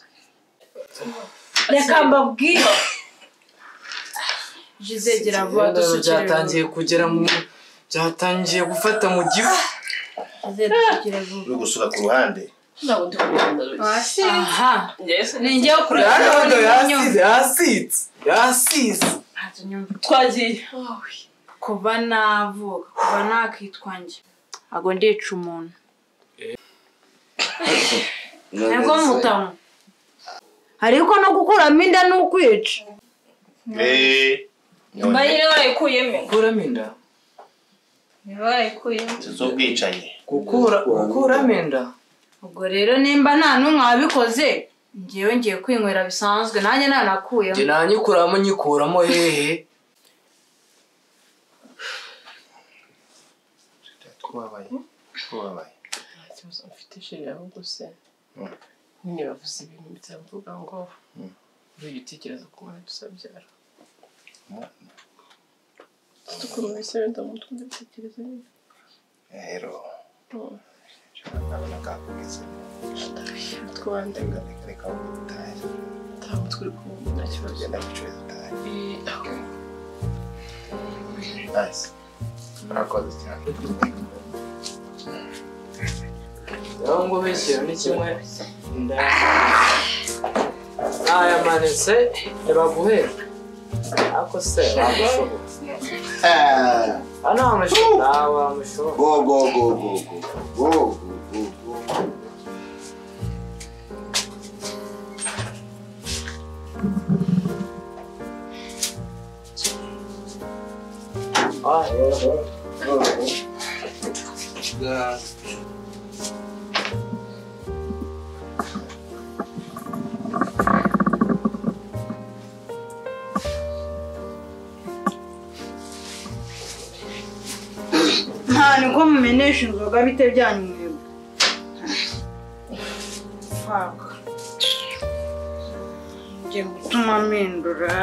reka mbabwire jizegera vuba dusukire byatangiye kugera mu byatangiye gufata mu gifu uri gusuka ku ruhande aha. Ni njyewe kuri Hano yasize yasitse yasize twagiye kuva navuka kuva nakitwa njye ntabwo ndica umuntu ntabwo mutamu ariko no gukuramo inda ni ukwica eee mba nyine warayikuyemo gukuramo inda niba warayikuyemo z'ubwicanyi. Gukura gukuramo inda ubwo rero nimba nta n'umwe wabikoze ngewe ngiye kwinywera bisanzwe nanjye nanakuyemo njye nanyikuramo nyikuramo hehe. kubabaye kubabaye nta kibazo mfite sheri ahubwo se nyine bavuze ibintu bitavuga ngo ntujye utekereza ku mwana tuzabyara dukura wese wenda umutwe ndatekereza nyine rero nabona kakugize twandenga reka ubutahe nta mutwe uri kumwe nta kibazo nta gicuruza ubutahe Nice. Murakoze cyane. ni kimwe Ah, gostei. É. Ah, não, mas não, wamushobora wamushobora go go go go go go Ah, yeah, yeah, yeah. cyane uko mumenesha inzoga bitejyanye umwego faka ngiye gutuma mpindura.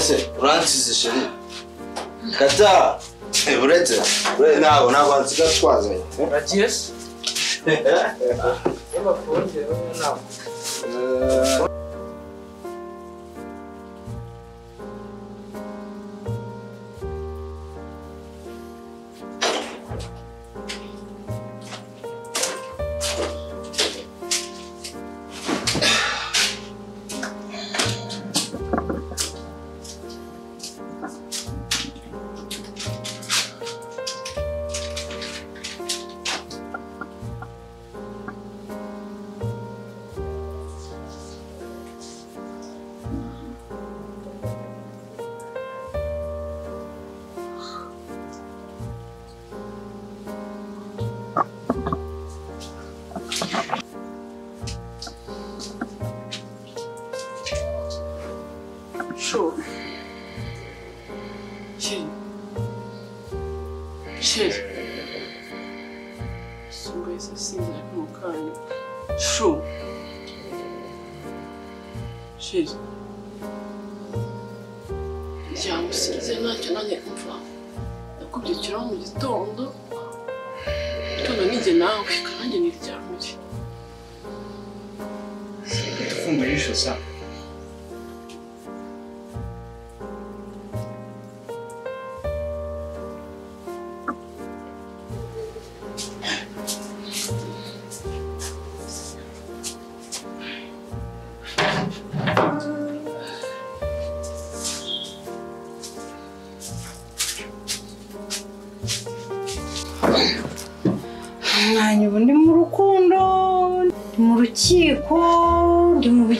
None se uransize sheri. Kata uretse uretse ntabwo ntabwo nsiga twazanye uragiye se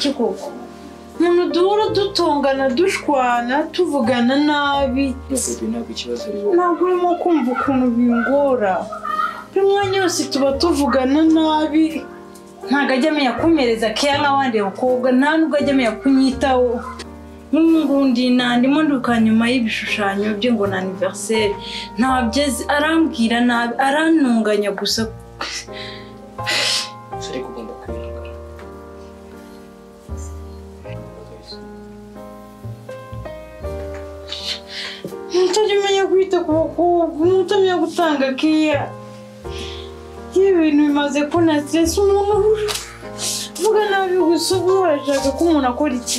biki koko umuntu duhora dutongana dushwana tuvugana nabi. Ntabwo urimo kumva ukuntu bingora. Buri mwanya wose tuba tuvugana nabi. Ntabwo ajya amenya kumereza keya nk'abandi bakobwa nta nubwo ajya amenya kunyitaho. Nk'ubu ngubu ndi nta ndimo ndiruka nyuma y'ibishushanyo bye ngo ni aniveriseri ntabyo azi arambwira nabi arantunganya gusa keya iyo ibintu bimaze kunasiresa umuntu uvuga nabi gusa uba urashaka ko umuntu akora iki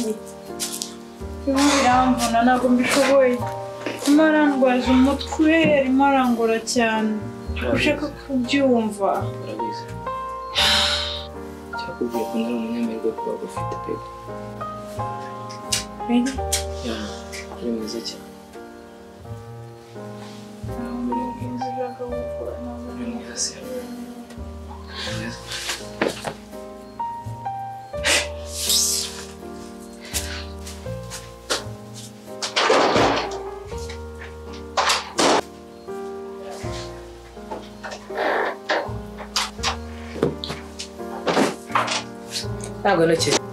bimwe biramvuna ntabwo mbishoboye arimo arandwaza umutwe arimo arangora cyane ushaka kubyumva cyakubwiye ko nari umunyamerika kuba ufite pepe uri mwiza cyane ntabwo ntoki Ah.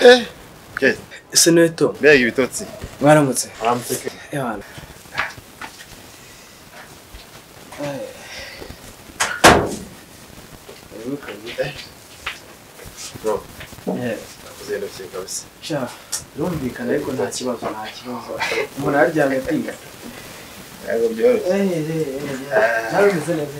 Eh, ese neto mbega ibitotsi mwaramutse aramutse ke Eh, birumvikana ariko nta kibazo nta kibazo umuntu araryamye kwiga ntabwo byoroshye nawe umeze neza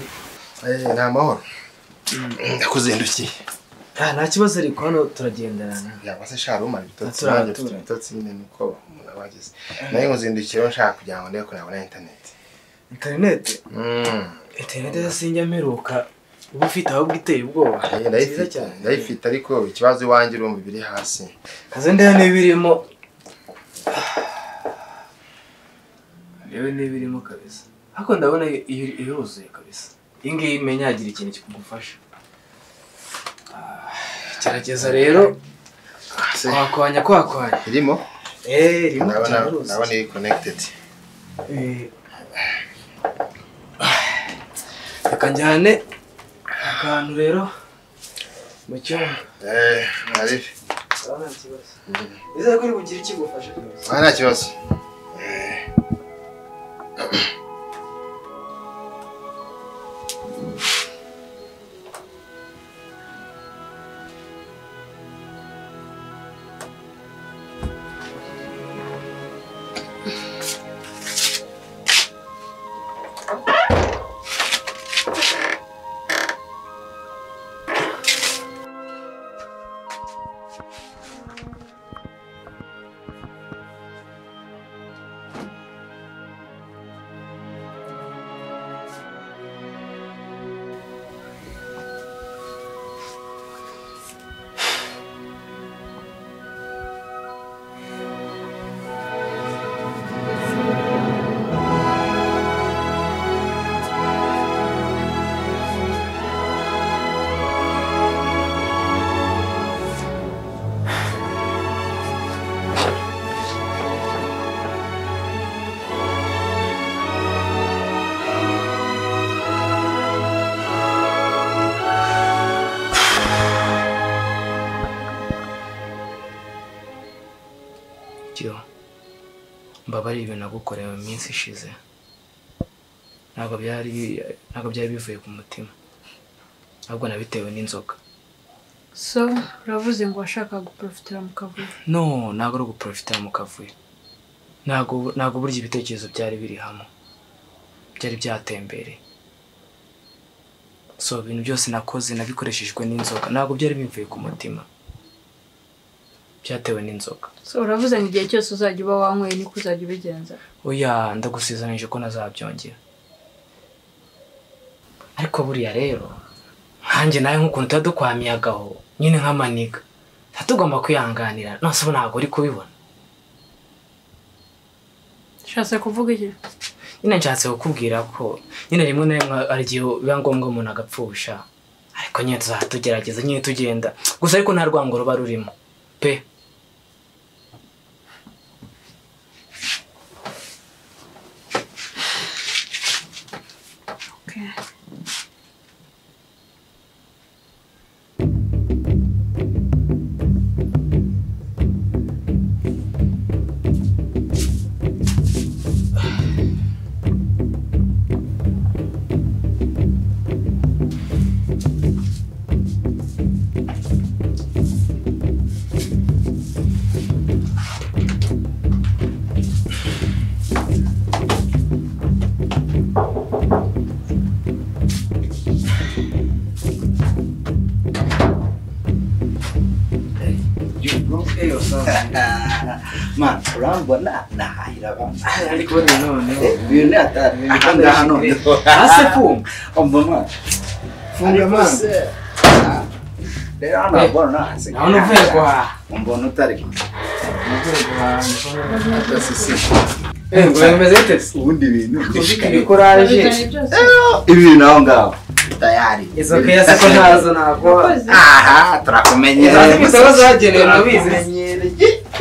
nta kibazo ariko hano turagenderana. Yaba se shara umara ibitotsi. Nanjye mfite ibitotsi nyine nuko umuntu aba agize. Nawe nkuzindukiyeho nshaka kugira ngo ndebe ko nabona interineti interineti interineti sinjya mperuka. Uba ufite ahubwo iteye ubwoba. Eh, nziza ndayifite cyane. ndayifite ariko ikibazo iwanjye urumva ibiri hasi. Kaze ndeba niba irimo ndebe niba irimo kabisa. Ariko ndabona iyo- iruzuye kabisa. Iyi ngiyi imenya yagira ikintu kikugufasha. Ah, gerageza rero. Kwakwanya kwakwanya irimo? Eh irimo ndabona iri Eh, reka njyane akantu rero mu cyumba. Eh arife ndabona nta kibazo nizere ko uri bugire ikigufasha kabisa nta kibazo. Kyo mbabarira ibintu nagukoreye mu minsi ishize. Ntabwo byari ntabwo byari bivuye ku mutima. Ahubwo nabitewe n'inzoga so uravuze ngo washakaga guporofitira mu kavuyo? No ntabwo ari uguporofitira mu kavuyo. Ntabwo ntabwo burya ibitekerezo byari biri hamwe. Byari byatembereye so ibintu byose nakoze nabikoreshejwe n'inzoga ntabwo byari bivuye ku mutima. Byatewe n'inzoga so uravuze ngo igihe cyose uzajya uba wanyweye niko uzajya ubigenza. Oya ndagusezeranyije ko ntazabyongera ariko buriya rero nkanjye nawe nk'ukuntu tuba dukwamiyagaho nyine nk'amaniga tuba tugomba kwihanganira nose ubu ntabwo uri kubibona. Ushatse kuvuga iki? Nyine nshatse kukubwira ko nyine rimwe na rimwe hari igihe biba ngombwa umuntu agapfusha. Ariko nyine tuzajya tugerageza nyine tugenda. Gusa ariko nta rwango ruba rurimo. Pe. Hasi funga umva man funga man Ah, rero hano urabona hasi nawe uvuye guhaha umbona utari uvuye guhaha Eh, ngo bimeze bite se ubundi bintu ufite kuraje Babizanye byose ibi bintu aho ngaho tayari izo keya se ko ntazo ntabwo aha turakumenyera izo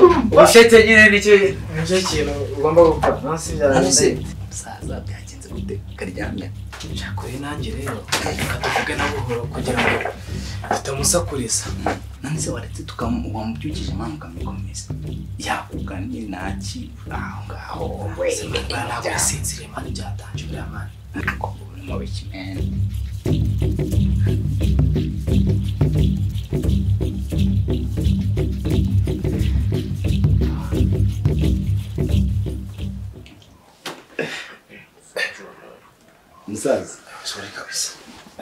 ubusheke nyine ni cyo ni cyo kintu ugomba gukora munsi bya Nonese? Saza byagenze gute? Karyamye. Kure nanjye rero. Reka tuvuge na buhoro kugira ngo tutamusakuriza. None se waretse tukamubyukije mama ukamukomeza yakugannye ntaki aho ngaho. We ntabwo yasinziriye mani byatanje buriya mani ariko urimo wikimene musaza. Sorry kabisa.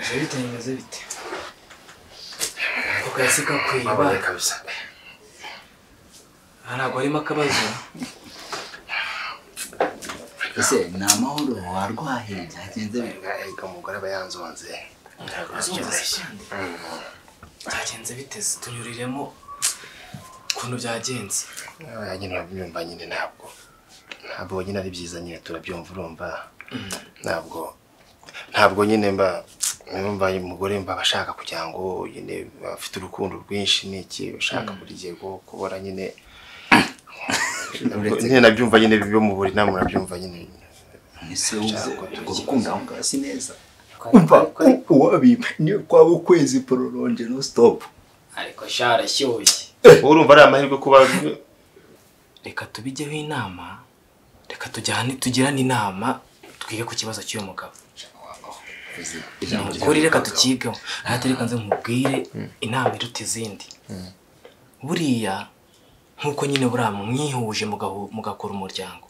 Ije bite bimeze bite? Ako kahise kakwiba babaye kabisa. Aha ntabwo harimo akabazo. Ese ni amahoro warwaye. Byagenze bite ariko umugore aba yanzonze. Kandi. Byagenze bite? Tunyuriremo ukuntu byagenze. Ah, nyine urabyumva nyine. Ntabwo. Ntabwo nyine ari byiza nyine turabyumva urumva. Ntabwo. Ntabwo nyine mba numva umugore mba bashaka kugira ngo nyine bafite urukundo rwinshi n'iki bashaka buri gihe ko kubora nyine? Nyine nabyumva nyine byo mu buri namwe nabyumva nyine ese urwo rukundo aho ngaho si neza? Umva uwabimpa niyo kwaba ukwezi pororonje no stop. Ariko sharashyushye. Wowe urumva ari amahirwe kuba reka tubijyeho inama reka tujyane tugirane inama twige ku kibazo cy'uyu mugabo. Ukuri reka tukigeho ahita reka nze nkubwire inama iruta izindi. Buriya nk'uko nyine buriya mwihuje mugakora umuryango.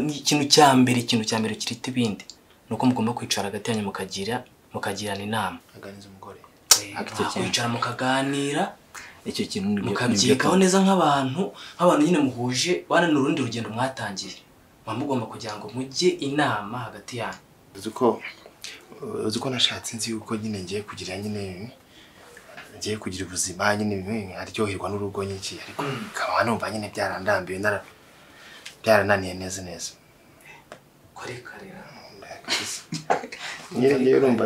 Ni ikintu cya mbere ikintu cya mbere kiruta ibindi ni uko mugomba kwicara hagati yanyu mukagira mukagirana inama. Umugore. Kwicara mukaganira icyo kintu mukabyikaho neza nk'abantu nk'abantu nyine muhuje bana ni urundi rugendo mwatangiye. Muba mugomba kugira ngo mujye inama hagati yanyu. Uzi ko nashatse nzi yuko nyine ngiye kugira nyine ngiye kugira ubuzima nyine eh, aryoherwa n'urugo nyinshi ariko nkaba numva nyine byarandambiwe byarananiye neza neza.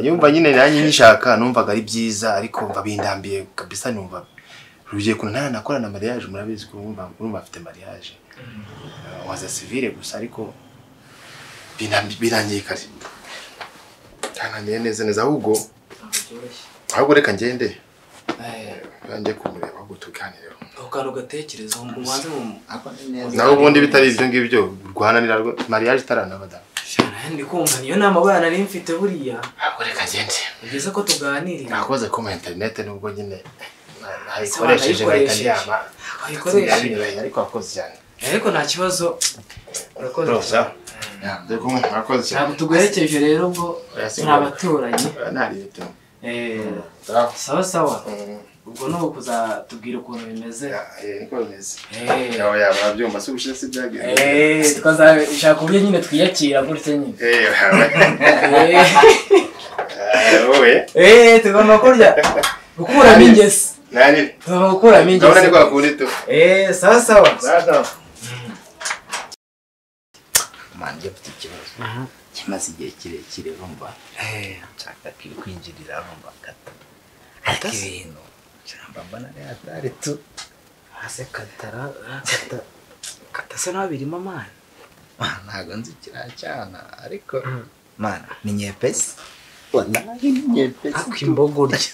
Yumva nyine nanjye nyishaka numvaga ari byiza ariko mva bindambiye kabisa numva rugiye kuntu ntaranakora na mariage murabizi ko urumva afite mariage. Eh, waza civile gusa ariko binambi- birangiye kare. Byananiye neza neza ahubwo ahubwo reka ngende. Njye kumureba ahubwo tuganireho ako kantu gatekereza mubanze mu naho ubundi bitari ibyo ngibyo rwananira mariage itaranaba da. Ndi kumva niyo nama bana nari mfite buriya. Ahubwo reka ngende. Ni byiza ko tuganirira. Nakoze ko mu interinete nubwo nyine. Nayikoresheje wanayikoresheje. ndyama Wayikoresheje. Binyuranye, ariko wakoze cyane. Ariko nta kibazo. Urakoze cyane. Ntabwo tuguherekeje rero ubwo turi abaturanyi sawa sawa ubwo ni ukuzatubwira ukuntu bimeze niko bimeze yaba yaba arabyumva si ubushize si byagenze tukazashaka uburyo nyine twiyakira gutya nyine Eh, tugomba kurya gukuramo ingesi tugomba gukuramo ingesi Eh, sawa sawa sawa sawa mani njye mfite ikibazo. Kimaze igihe kirekire rumva nshaka kiri kwinjirira rumva kata ariko ibintu nshyamba mbona ari hatari tu. Hase katara kata kata se nawe birimo mani ntabwo nzi kiracyana ariko mana ni nyepesi? Wallahi ni nyepesi ako imbogo rya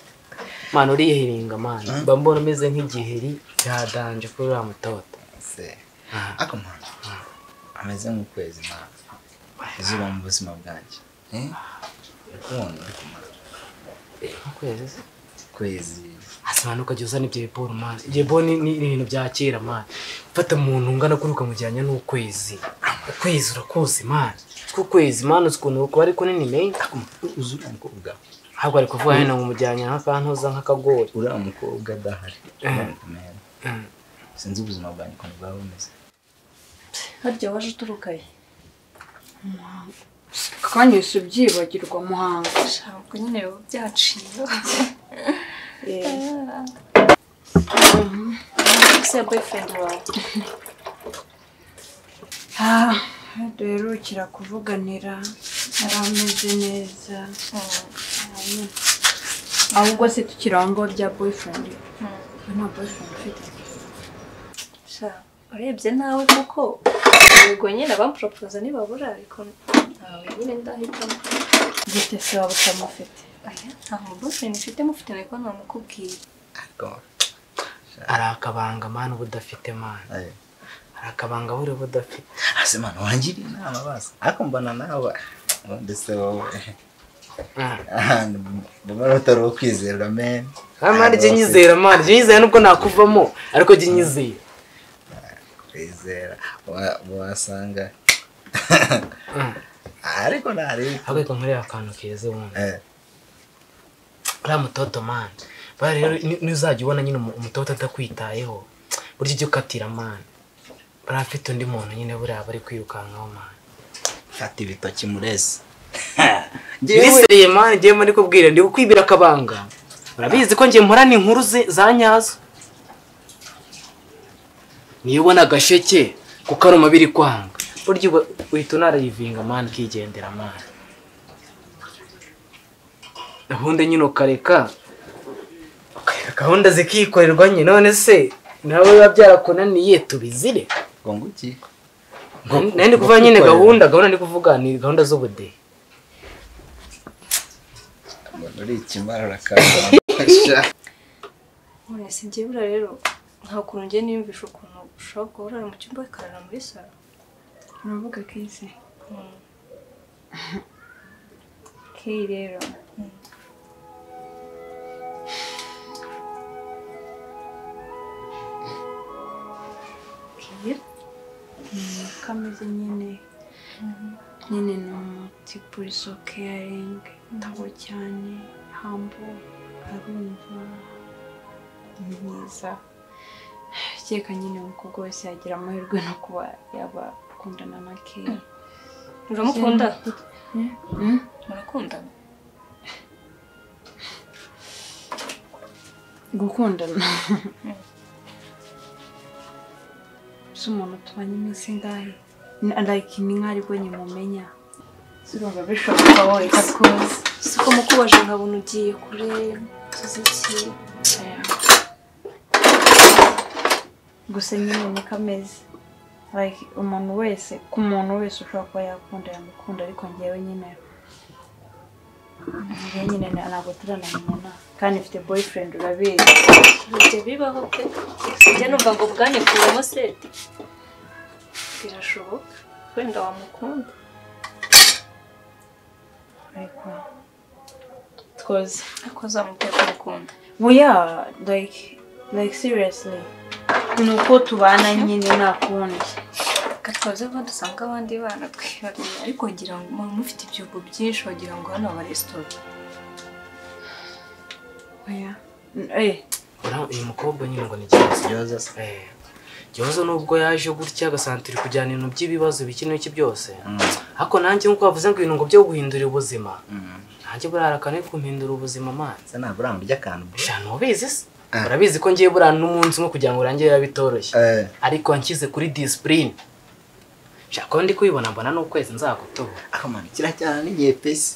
mani urihiringa mani mba mbona umeze nk'igiheri byadanje kuri uriya mutoto. Se. Ako mana. Ameze nk'ukwezi mana izuba mu buzima bwanjye. Eh? Ukuntu uri kumara ukwezi se? Kwezi. Hasi mani ukajya uzana ibyo biporo mani ibyo biporo ni ibintu bya kera mani ufata umuntu ungana kuri ukamujyanya n'ukwezi. Ukwezi urakoze mani tw'ukwezi mani uzi ukuntu kuba ari kunini menshi. Uzi uriya mukobwa? Ahubwo ari kuvuga hano ngo umujyanye nk'akantuza nk'akagori uriya mukobwa adahari. Eh. Sinzi ubuzima bwanjye ukuntu bwaba bumeze. Harya waje uturuka he si ubyibagirwa muhanga ntabwo nyine biba byaciye ya boyfriend wawe Ah, duherukira kuvuganira yari ameze neza ahubwo se ngaho bya boyfriend nta boyfriend ufite urebye nawe kuko yego nyine abamporopoza ntibabura ariko ntawe nyine ndahitamo. Gute se waba utamufite? Nta mu boyfriend mfite mufite ariko ntamukubwira ariko hari akabanga mani uba udafite mani hari akabanga buri uba udafite ase mani wangiriye inama basi. Ariko mbona nawe. Ndetse wowe. Mbona utari uwo kwizerwa men mani jya nyizera mani jya nyizera nubwo nakuvamo ariko jya nyizera. Kwizera wa- wasanga ariko ntari ariko nkureba akantu keza ubundi Eh, uriya mutoto mani buriya rero nuzajya ubona nyine umu- umutoto atakwitayeho. Burya ujya ukatira mani buriya afite undi muntu nyine buriya bari kwirukankaho mani fata ibitoki murezi biseriye mani ngewe muri kubwira ndi kukwibira akabanga urabizi ko ngiye mporana inkuru ze- za nyazo. Niyo ubona agasheke kuko aruma biri kwanga. Burya uba- uhita unarayivinga mani ukigendera mani gahunda nyine ukareka ukareka gahunda zikikorerwa nyine. None se nawe biba byarakunaniye tubizire. Ngo nguki ndi kuvuga nyine gahunda gahunda ndi kuvuga ni gahunda z'ubudehe. Mbona uri ikimara urakabasha none si njye buriya rero. Nta kuntu njye niyumvisha ukuntu ushobora kuba urara mu cyumba ukarara muri salo. Uravuga kese keyi rero? Keyi ni kameze nyine. Nyine ni umutipuri so keyaringi tabo cyane hambo arumva. Ni mwiza. Kereka nyine umukobwa wese yagira amahirwe no kuba yaba akundana na keyi uramukunda? Mm? murakundana gukundana. Si umuntu tubanye iminsi ingahe Ni- like ni nk'aho ari bwo nyimumenya. Urumva bishoboka wese siko mukubaje nkabona ugiye kure Aya. Gusa nyine niko ameze like umuntu wese ku muntu wese ushobora kuba yakunda yamukunda ariko ngewe nyine ngewe nyine ntabwo turanamenyana kandi mfite boyfriend urabizi ibyo bibaho pe njya numva ngo bwane kuramo seti birashoboka wenda wamukunda ariko twoze ariko uzamubwira ko umukunda well yeah like like seriously ni uko tubana nyine nta kundi. Reka twaze ko dusanga abandi bana twihariye ariko ngira ngo umuntu ufite ibyugo byinshi wagira ngo hano aba resitora oya. Eh. Uyu mukobwa nyine ngo ni ikibazo? Eh, Gihozo nubwo yaje gutya agasanga turi kujyana ibintu by'ibibazo biki n'iki byose. Ariko nanjye nk'uko bavuze ngo ibintu ngo byo guhindura ubuzima. Nanjye buriya hari akantu kumpindura ubuzima se ntabwo urya akantu sha ntubizi se. Urabizi ko ngiye buriya n'umunsi umwe kugira ngo urangire biba bitoroshye. Eh, ariko nshyize kuri disipurine sha ko ndi kubibona mbona n'ukwezi nzagutora. Ako mani kiracyana n'igihe pesi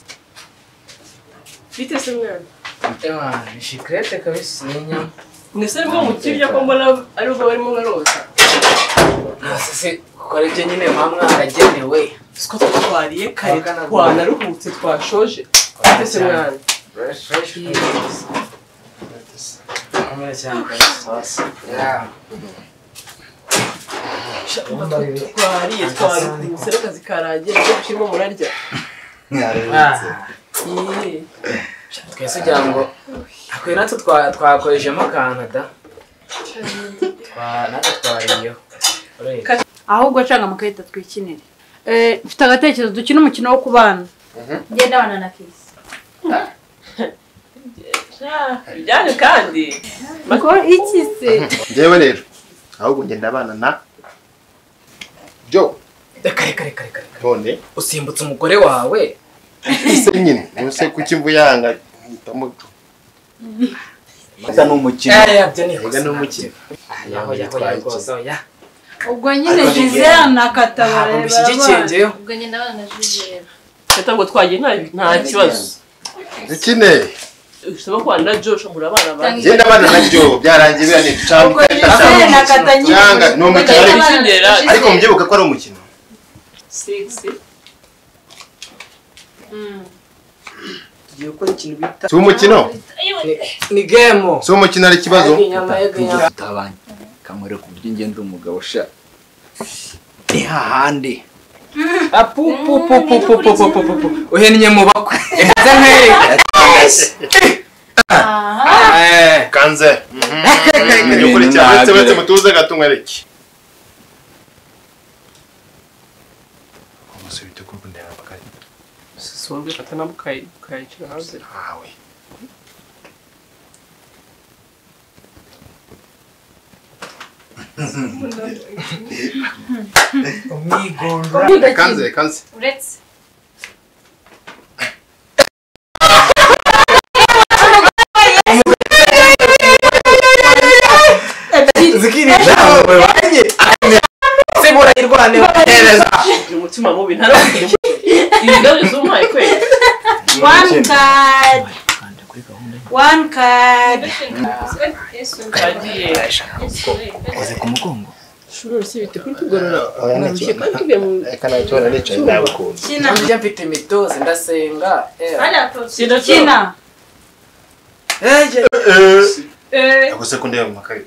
bite se mwana ni shikirete kabisa ni inyama. Mwese arimo mukirya ko mbona ari bwo barimo baroza. Ntase se kuko ari byo nyine muba mwaragenewe. Siko twariye kare twanaruhutse twashoje. Bite se mwana Kamera cyane kabisa twariye karangiye ni byo gushyiramo murarya twese ugira ngo akwiye natwe twa- twakorejemo akantu da? Natwe twariyeho. Ahubwo acanga amakarita twikinire Eh, mfite agatekerezo dukina umukino wo kubana. Ngenda abana na kisi bijyane kandi. Ngo iki se? Njyewe rero ahubwo ngenda abana na jo reka reka reka reka reka. none. Usimbutse umugore wawe? Ise nyine. Ntuse kuki imvu yanga mpitamo Gusa ni umukino? Yabyo ni Ega ni umukino. yaho yaho yaho rwose oya ubwo nyine Ariko gisera na ubwo nyine abana na jujere leta ngo twagiye nta kibazo. Dukine usaba kubana na joshi muri abana bawe genda abana na jobu byarangiye birane cyangwa ni umukino. Ariko mubyibuka ko ari umukino. Tugiye gukora ikintu bita si umukino? Ni gemu si umukino ari ikibazo? Kamwereka uburyo ngenda umugabo sha ni hahandi. uhennye mu bakwe imeze nk'iri kanze. Nyakurikiye uretse uretse mutuze gatunga riki umusubite kuko ndeba bakari si wowe fata na bukayicira hanze ntawe ah, umwigoro kanze kanze uretse umutima mubi ntarongere ibi ndabyo zumuhaye kwezi one bad One card. Uze ku mugongo. Shuro usibite kuri kugorora. Narushye kandi kibe mu Eka na yo tubona nicaye ndabukunze. Kina. Ndya mfite mitose ndasenga. Sido kina. Eje. Eh. Akose kundeba mu makari.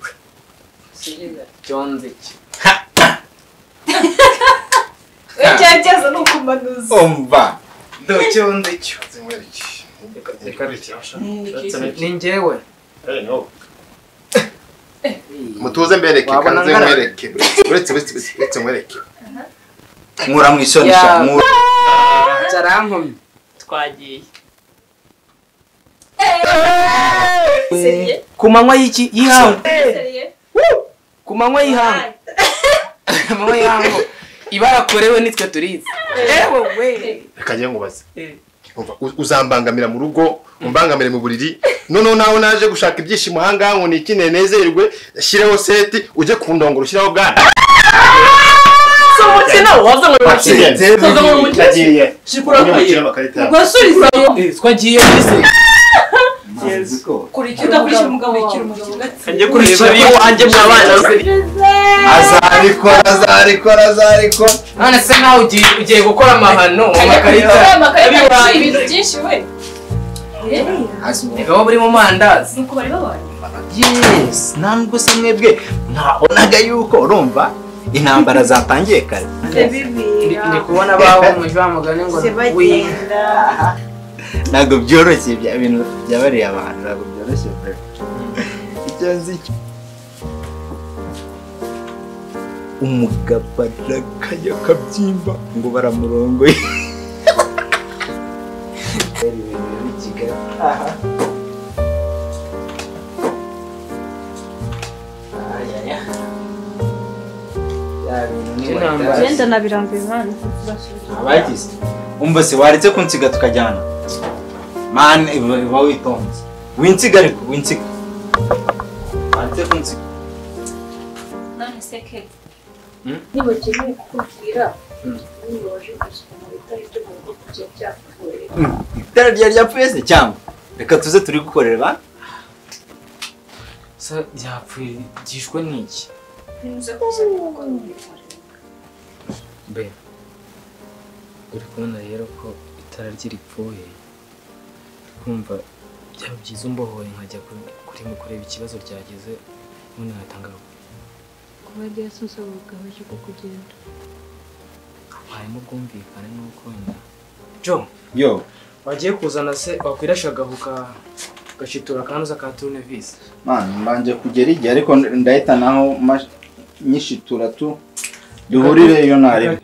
Sigiza. Cyonze ki. Eje cyeza nukumanuza. Umva. Ndo cyonze cyo. Zimwereke. Ni njyewe mutuze mbereke kanze nkwereke uretse uretse nkwereke nkura mu isoni sha nkura cyarankomye twagiye ku manywa y'iki y'ihangu ku manywa y'ihangu ku manywa y'ihangu ibarakorewe nitwe turizi ewe we reka njye u- uzambangamira mu rugo umbangamire mu buriri. Noneho nawe naje gushaka ibyishimo ahangaha ngo ni iki? Nenezerwe shyireho seti ujye ku ndongoro ushyiraho bwana. Si umukino waza ngo bakire soza ngo ugasubiza twagiye muri se kurikira umugabo kanjye kureba iwanjye mwabana azarikora azarikora azarikora none se nawe ugiye gukora amahano mu makarita? ibintu byinshi we. Reka wowe uri mu mandazi. Nuko bari babanye yes. Ntabwo se mwebwe ntabonaga yuko urumva intambara zatangiye kare. Ndi- kubona abawe mu mugani ngo wi ntabwo byoroshye bya bintu byabariye abantu ntabwo byoroshye icyo nzi cyo umugabo arakajya akabyimba ngo baramurongoye. Genda nabirambiwe hano abagize. Umva se waretse kunsiga tukajyana? Mani uba witonze winsiga ariko winsiga waretse kunsiga none se ke Hmm? niba ukeneye kukubwira niba waje gusoma byo mu rugo kugiye byapfuye itara ryari ryapfuye se? Cyangwa? Reka tuze turi gukorera. Ba se byapfuye byishwe n'iki ntuze kuza kuko mbe. Uri kubona rero ko itara rye ripfuye. Kumva byaba byiza umbohoye nkajya kuri- mu kureba ikibazo ryageze ubundi nkatanga kuba ryasusa bugabaje bwo kugenda. Harimo ubwumvikane n'uko jo! Yo! Wagiye kuzana se? Wakwirasha agahuka gashitura akanuza ka turunevisi mani mbanje kugera igihe ariko ndahita naho nyishitura tu duhurire iyo ntarebe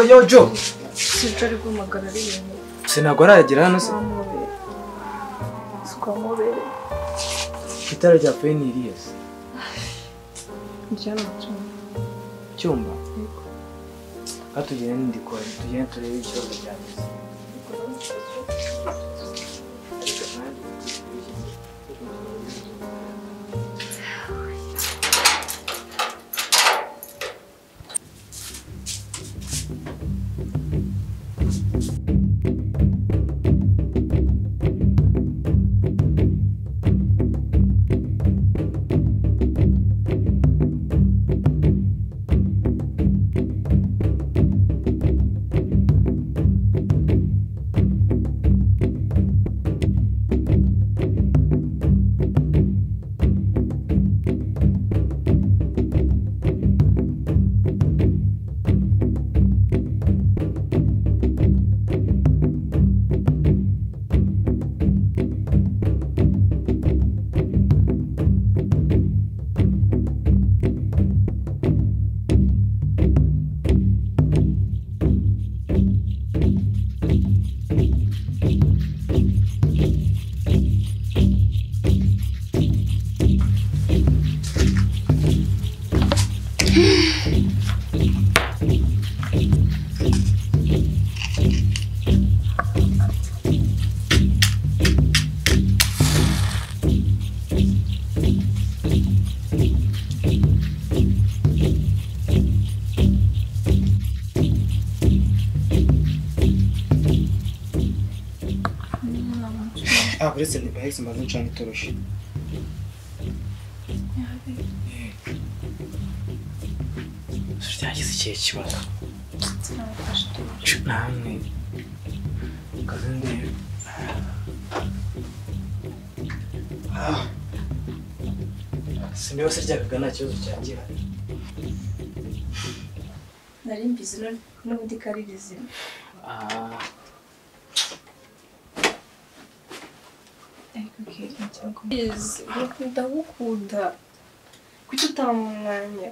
jo yo jo sico ari guhamagara ari ibintu. Sinago aragera hano se? Twamubere itara rya peni iriya se? Njyana mu cyumba cyumba ka tugende n'indikora tugende turebe ikibazo cyagize ah uretse ntibahise mbaze ncana itoroshi byagize ikihe kibazo namwe kaze ndebe Ah. si niba se ryakaga nta kibazo cyagira nari mbizi n'ubundi kari rizima Ah, Yes, ndagukunda kuki utamumwanya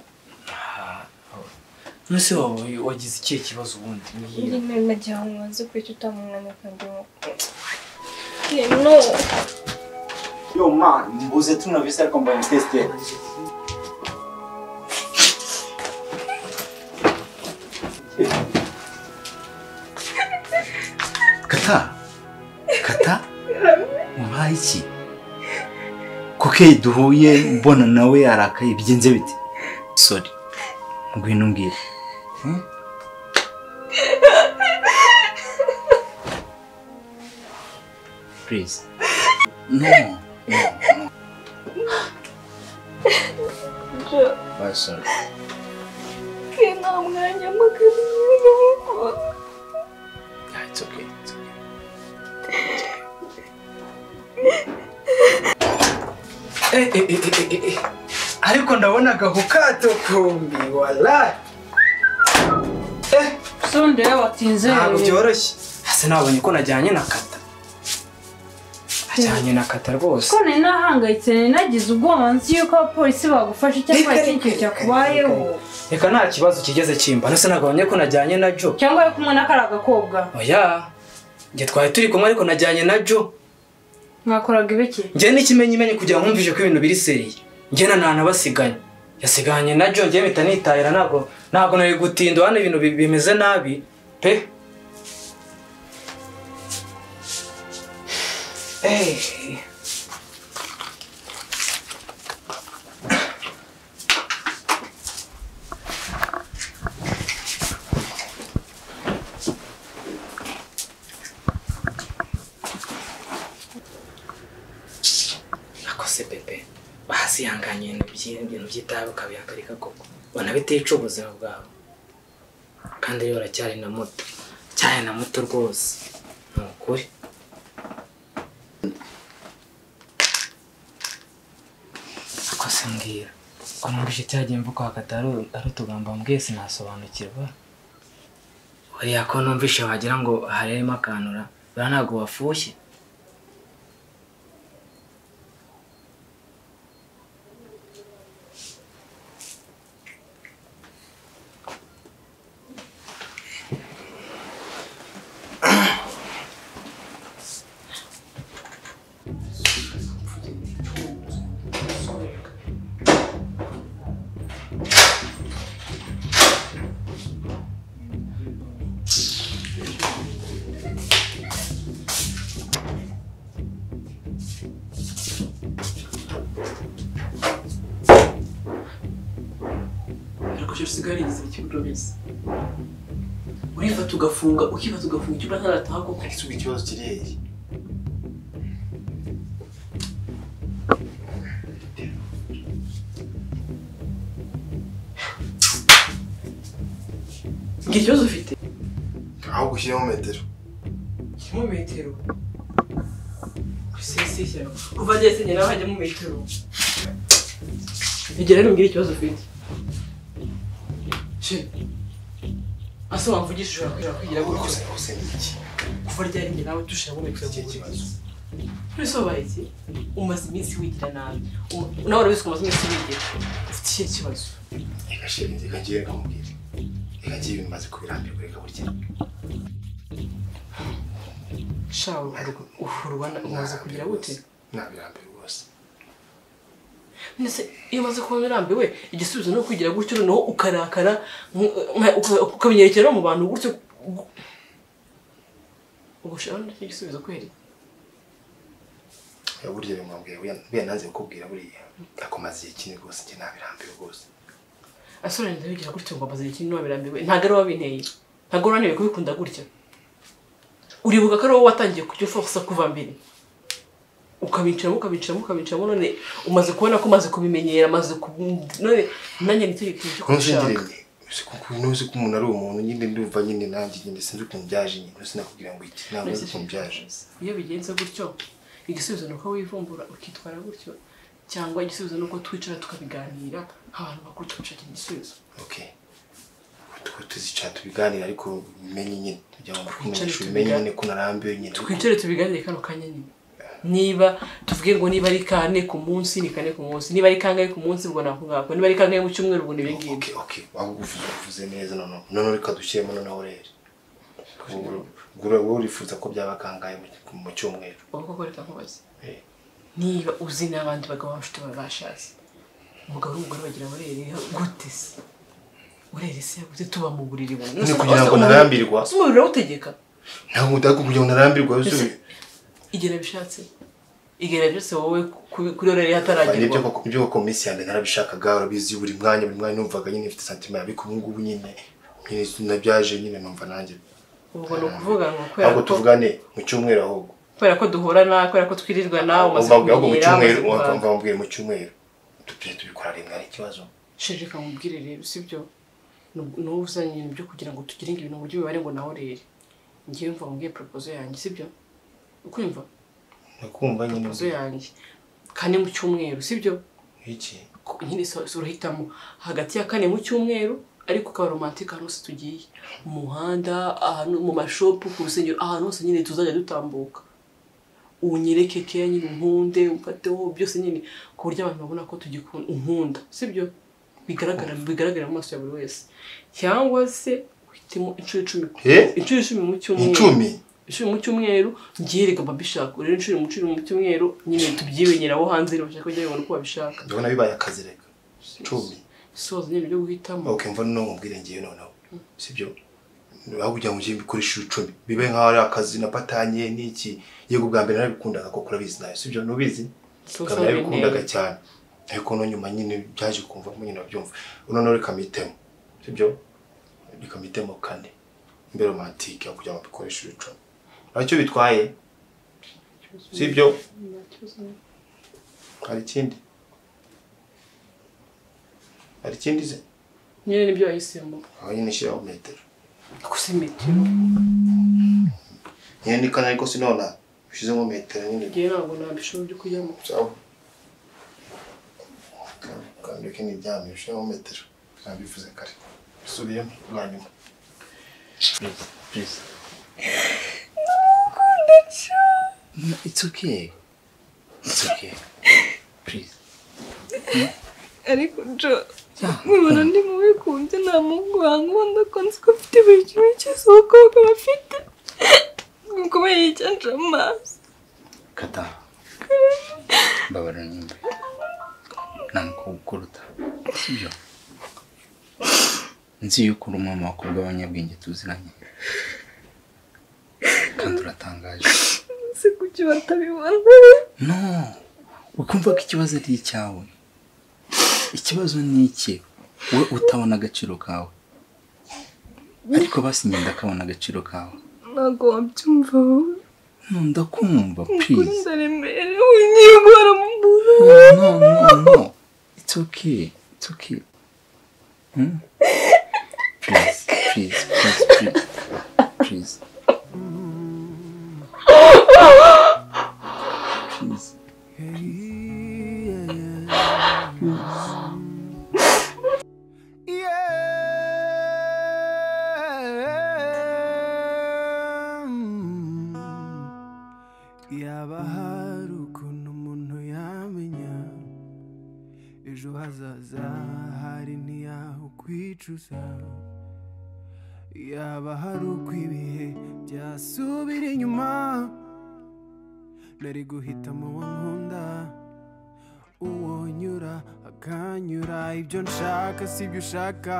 none wawe wagize ikihe kibazo ubundi nyine nagira ngo mwanze kuki utamumwanya kandi mukunda no Yo man, mbuze tu na visa kwamba ni test yet. Kata. Kata. Iki? Kuke duhuye mbona nawe arakaye bigenze bite? Sorry. Ngwino umbwire. Hmm? Please. No. No. sorry? ke nta mwanya magana ndamukunda ariko ndabona agahu kato kumbi wala eh. Sonde watinze. Ntabwo byoroshye. Hasi nabonye ko najyanye na kata. Najyanye na kata rwose. Ko nari nahangayitse nari nagize ubwoba. Nzi yuko abapolisi bagufashe cyangwa Reka, ikindi kintu cyakubayeho reka. Nta kibazo kigeze kimba. Nase nagabonye ko najyanye na jo. Cyangwa ari kumwe n'akari agakobwa oya. Njye twari turi kumwe ariko najyanye na jo. Mwakoraga ibiki njye n'ikimenyimenyi kugira ngo mwumvishe ko ibintu biri seriye. Na nta nabasiganye yasiganye na jo njye mpita nitahira ntabwo ntabwo nari gutinda. Hano ibintu bi- bimeze nabi. Pe. Eh. akose pepe basihanganye ibintu by'i- ibintu by'itabi ukabihagarika koko. Ubona bitica ubuzima bwawe. Kandi rero uracyari na muto. Cyane na muto rwose. Ni ukuri. Akose mbwira? Ko numvise cyagiye mvuga hagati ari utugambo mbwiye sinasobanukirwa. Buriya ko numvise wagira ngo harimo akantura buriya ntabwo wafushye Как хочешь сигарету зайти в ugafunga ukifata ugafunga icyumba ntarataha koko ubu ikibazo kiri hehe ngira ikibazo ufite? Aho gushyiraho metero. Kirimo metero? Sisi shyano kuva agiye se nawe hajyamo metero. Igera rero mbwira ikibazo ufite. She ase wamvugisha ushobora kwira kwigira gutyo rwose rwose ni iki kuva ryari njye nawe dushiramo metero Ikihe kibazo? ese wabaye iki umaze iminsi wigira nabi nawe urabizi ko umaze iminsi wigira ufite ikihe kibazo reka sheri reka ngiye nkamubwire reka ngiye ibintu maze kubirambirwa reka burya shawe uhurwa umaze kugira gute nabirambiwe ndetse iyo umaze kuba birambiwe igisubizo ni ukwigira gutyo noneho ukarakara nk- nka- uka- ukamenyerekera no mu bantu gutyo. Ugushaka ni cyo gisubizo kweri? Ya burya rero mwambwira buriya nanze kukubwira buriya akomaze igihe kinini rwose njye nabirambiwe rwose. Asore ndabigira gutyo ngo amaze ikintu wabirambiwe ntabwo ari wabinteye. Ntabwo urananiwe kubikunda gutya uribuka ko ari wowe watangiye kujya ufosa kuva mbere. Ukabicaramo ukabicaramo ukabicaramo none umaze kubona ko umaze kubimenyera amaze none nanjye ni cyo kintu cyo ntuzi ko umuntu ari umuntu nyine ndumva nyine nanjye nyine sinzi ukuntu byaje nyine ntuzi nakubwira ngo iki ntabwo nzi ukuntu byaje. iyo bigenze gutyo igisubizo ni uko wivumbura ukitwara gutyo cyangwa igisubizo ni uko twicara tukabiganira nk'abantu bakuru tukabishakira igisubizo. Tuzicara tubiganira ariko umenye nyine kugira ngo umenye nyine ko narambiwe nyine. Twicare tubiganire kano kanya nyine. Niba tuvuge ngo niba ari kane ku munsi ni kane ku munsi. Niba ari kangahe ku munsi ubwo nako ngako niba ari kangahe mu cyumweru ubwo ni ibi ngibi okay ahubwo uvuze neza. Noneho noneho reka dushyiremo noneho rero. Ubwo wowe urifuza ko byaba kangahe mu- cyumweru? Ubu koko reka nkubaze. Eh. niba uzi n'abandi bagabo bafite bashatse umugabo n'umugore bagira abarere gute se? Urere se gute tuba mu buriri bumwe Ni kugira ngo narambirwa. si umubiri urawutegeka ntabwo udahita kugira ngo narambirwe Ese igera bishatse igera byose wowe ku- kuri orere hataragerwa ibyo koko ibyo koko mu minsi ya mbere narabishakaga urabizi buri mwanya buri mwanya numvaga nyine mfite santima ariko ubu ngubu nyine. Nyine nabyaje nyine numva nanjye. Ubwo ni ukuvuga ngo kubera ko tuvugane mu cyumweru ahubwo. Kubera ko duhurana kubera ko twirirwana umaze kumenyera mubwire mu cyumweru. Tujye tubikora rimwe ari ikibazo? Sheri reka mubwire rero sibyo n'ubu uzanye ibintu byo kugira ngo tugire ibintu mu buryo mibare ngo nawe rero ngewe mva mubwiye proposal yanjye sibyo ukumva nakumva nyine. Proposal yanjye kane mu cyumweru sibyo iki? Nyine urahitamo hagati ya kane mu cyumweru ariko ukaba romantike ahantu hose tugiye. Mu muhanda ahantu mu mashopu ku rusengero ahantu hose nyine tuzajya dutambuka. Unyereke keya nyine unkunde umfateho byose nyine. Ku buryo abantu babona ko tugikunda. Unkunda sibyo bigaragara bigaragara mu maso ya buri wese. Cyangwa se uhitemo inshuro icumi Eh? inshuro icumi mu cyumweru. Inshuro mu cyumweru ngiye reka mbabishaka rero inshuro mu cyumweru nyine tubyibenyera abo hanze bashaka kujya babona uko babishaka. Ndabona bibaye akazi reka. Icumi soza nyine byo guhitamo. Ok mva no mubwire ngewe noneho. Sibyo aho kugira ngo ujye mbikoresha icumi bibe nk'aho ari akazi napatanye n'iki yego bwa mbere narabikundaga koko urabizi nawe sibyo nubizi mbere narabikundaga cyane. Ariko no nyuma nyine byaje kumva nyine urabyumva noneho reka mpitemo sibyo reka mpitemo kane. Mbe romantike aho kugira ngo mbikoreshe icumi aricyo bitwaye sibyo hari ikindi hari ikindi se nyine nibyo wahisemo aho nyine shyiraho metero gusa metero nyine ni kane ariko sinona ushyizemo metero nyine ngewe ntabwo nabishobora byo kujyamo sawa. Kandi reka niryamye ushyiramo metero nabivuze kare bisubiyemo bwa nyuma Please, please. No, it's okay. It's okay. Please. ariko jo nkibona ndi mu bikunze nta muhungu wankunda ko nzi ko afite buri kimwe cyose abakobwa bafite nuko bayicanje amaso Kata. Mbabarira nyumve. Nta mukobwa ukuruta. Sibyo? Nzi yuko uri umwe mu bakobwa b'abanyabwenge tuziranye. Kandi uratangaje. se kuki batabibona No. Ukumva ko ikibazo ari icyawe. Ikibazo ni iki? we utabona agaciro kawe. Ariko basi njye ndakabona agaciro kawe. Ntabwo wabyumva No, ndakumva please. Ndaremerewe ngiye guhora mu no no no no. It's okay. It's okay. Hmm? please please please please please yaba hari ukuntu umuntu yamenya. Ejo hazaza hari ntiyahukwicuza yaba hari uko ibihe byasubira inyuma. Guhitamo uwo nkunda uwo nyura akanyura. Ibyo nshaka si ibyo ushaka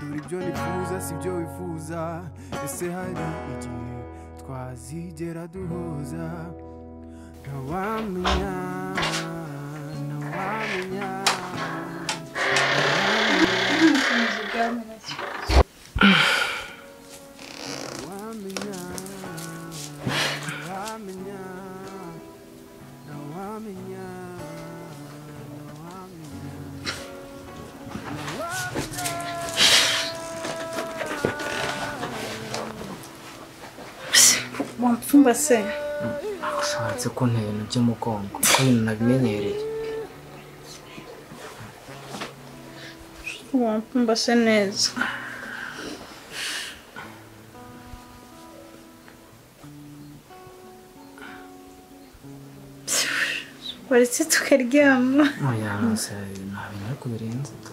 dore ibyo nifuza si ibyo wifuza ese hari igihe twazigera duhuza. Ntawamenya ntawamenya ntawamenya wampfumba se? Ushatse kuntera ibintu by'umugongo ko ibintu nabimenyereye? Wampfumba se neza. Waretse tukaryama. Nta bintu birenze tu.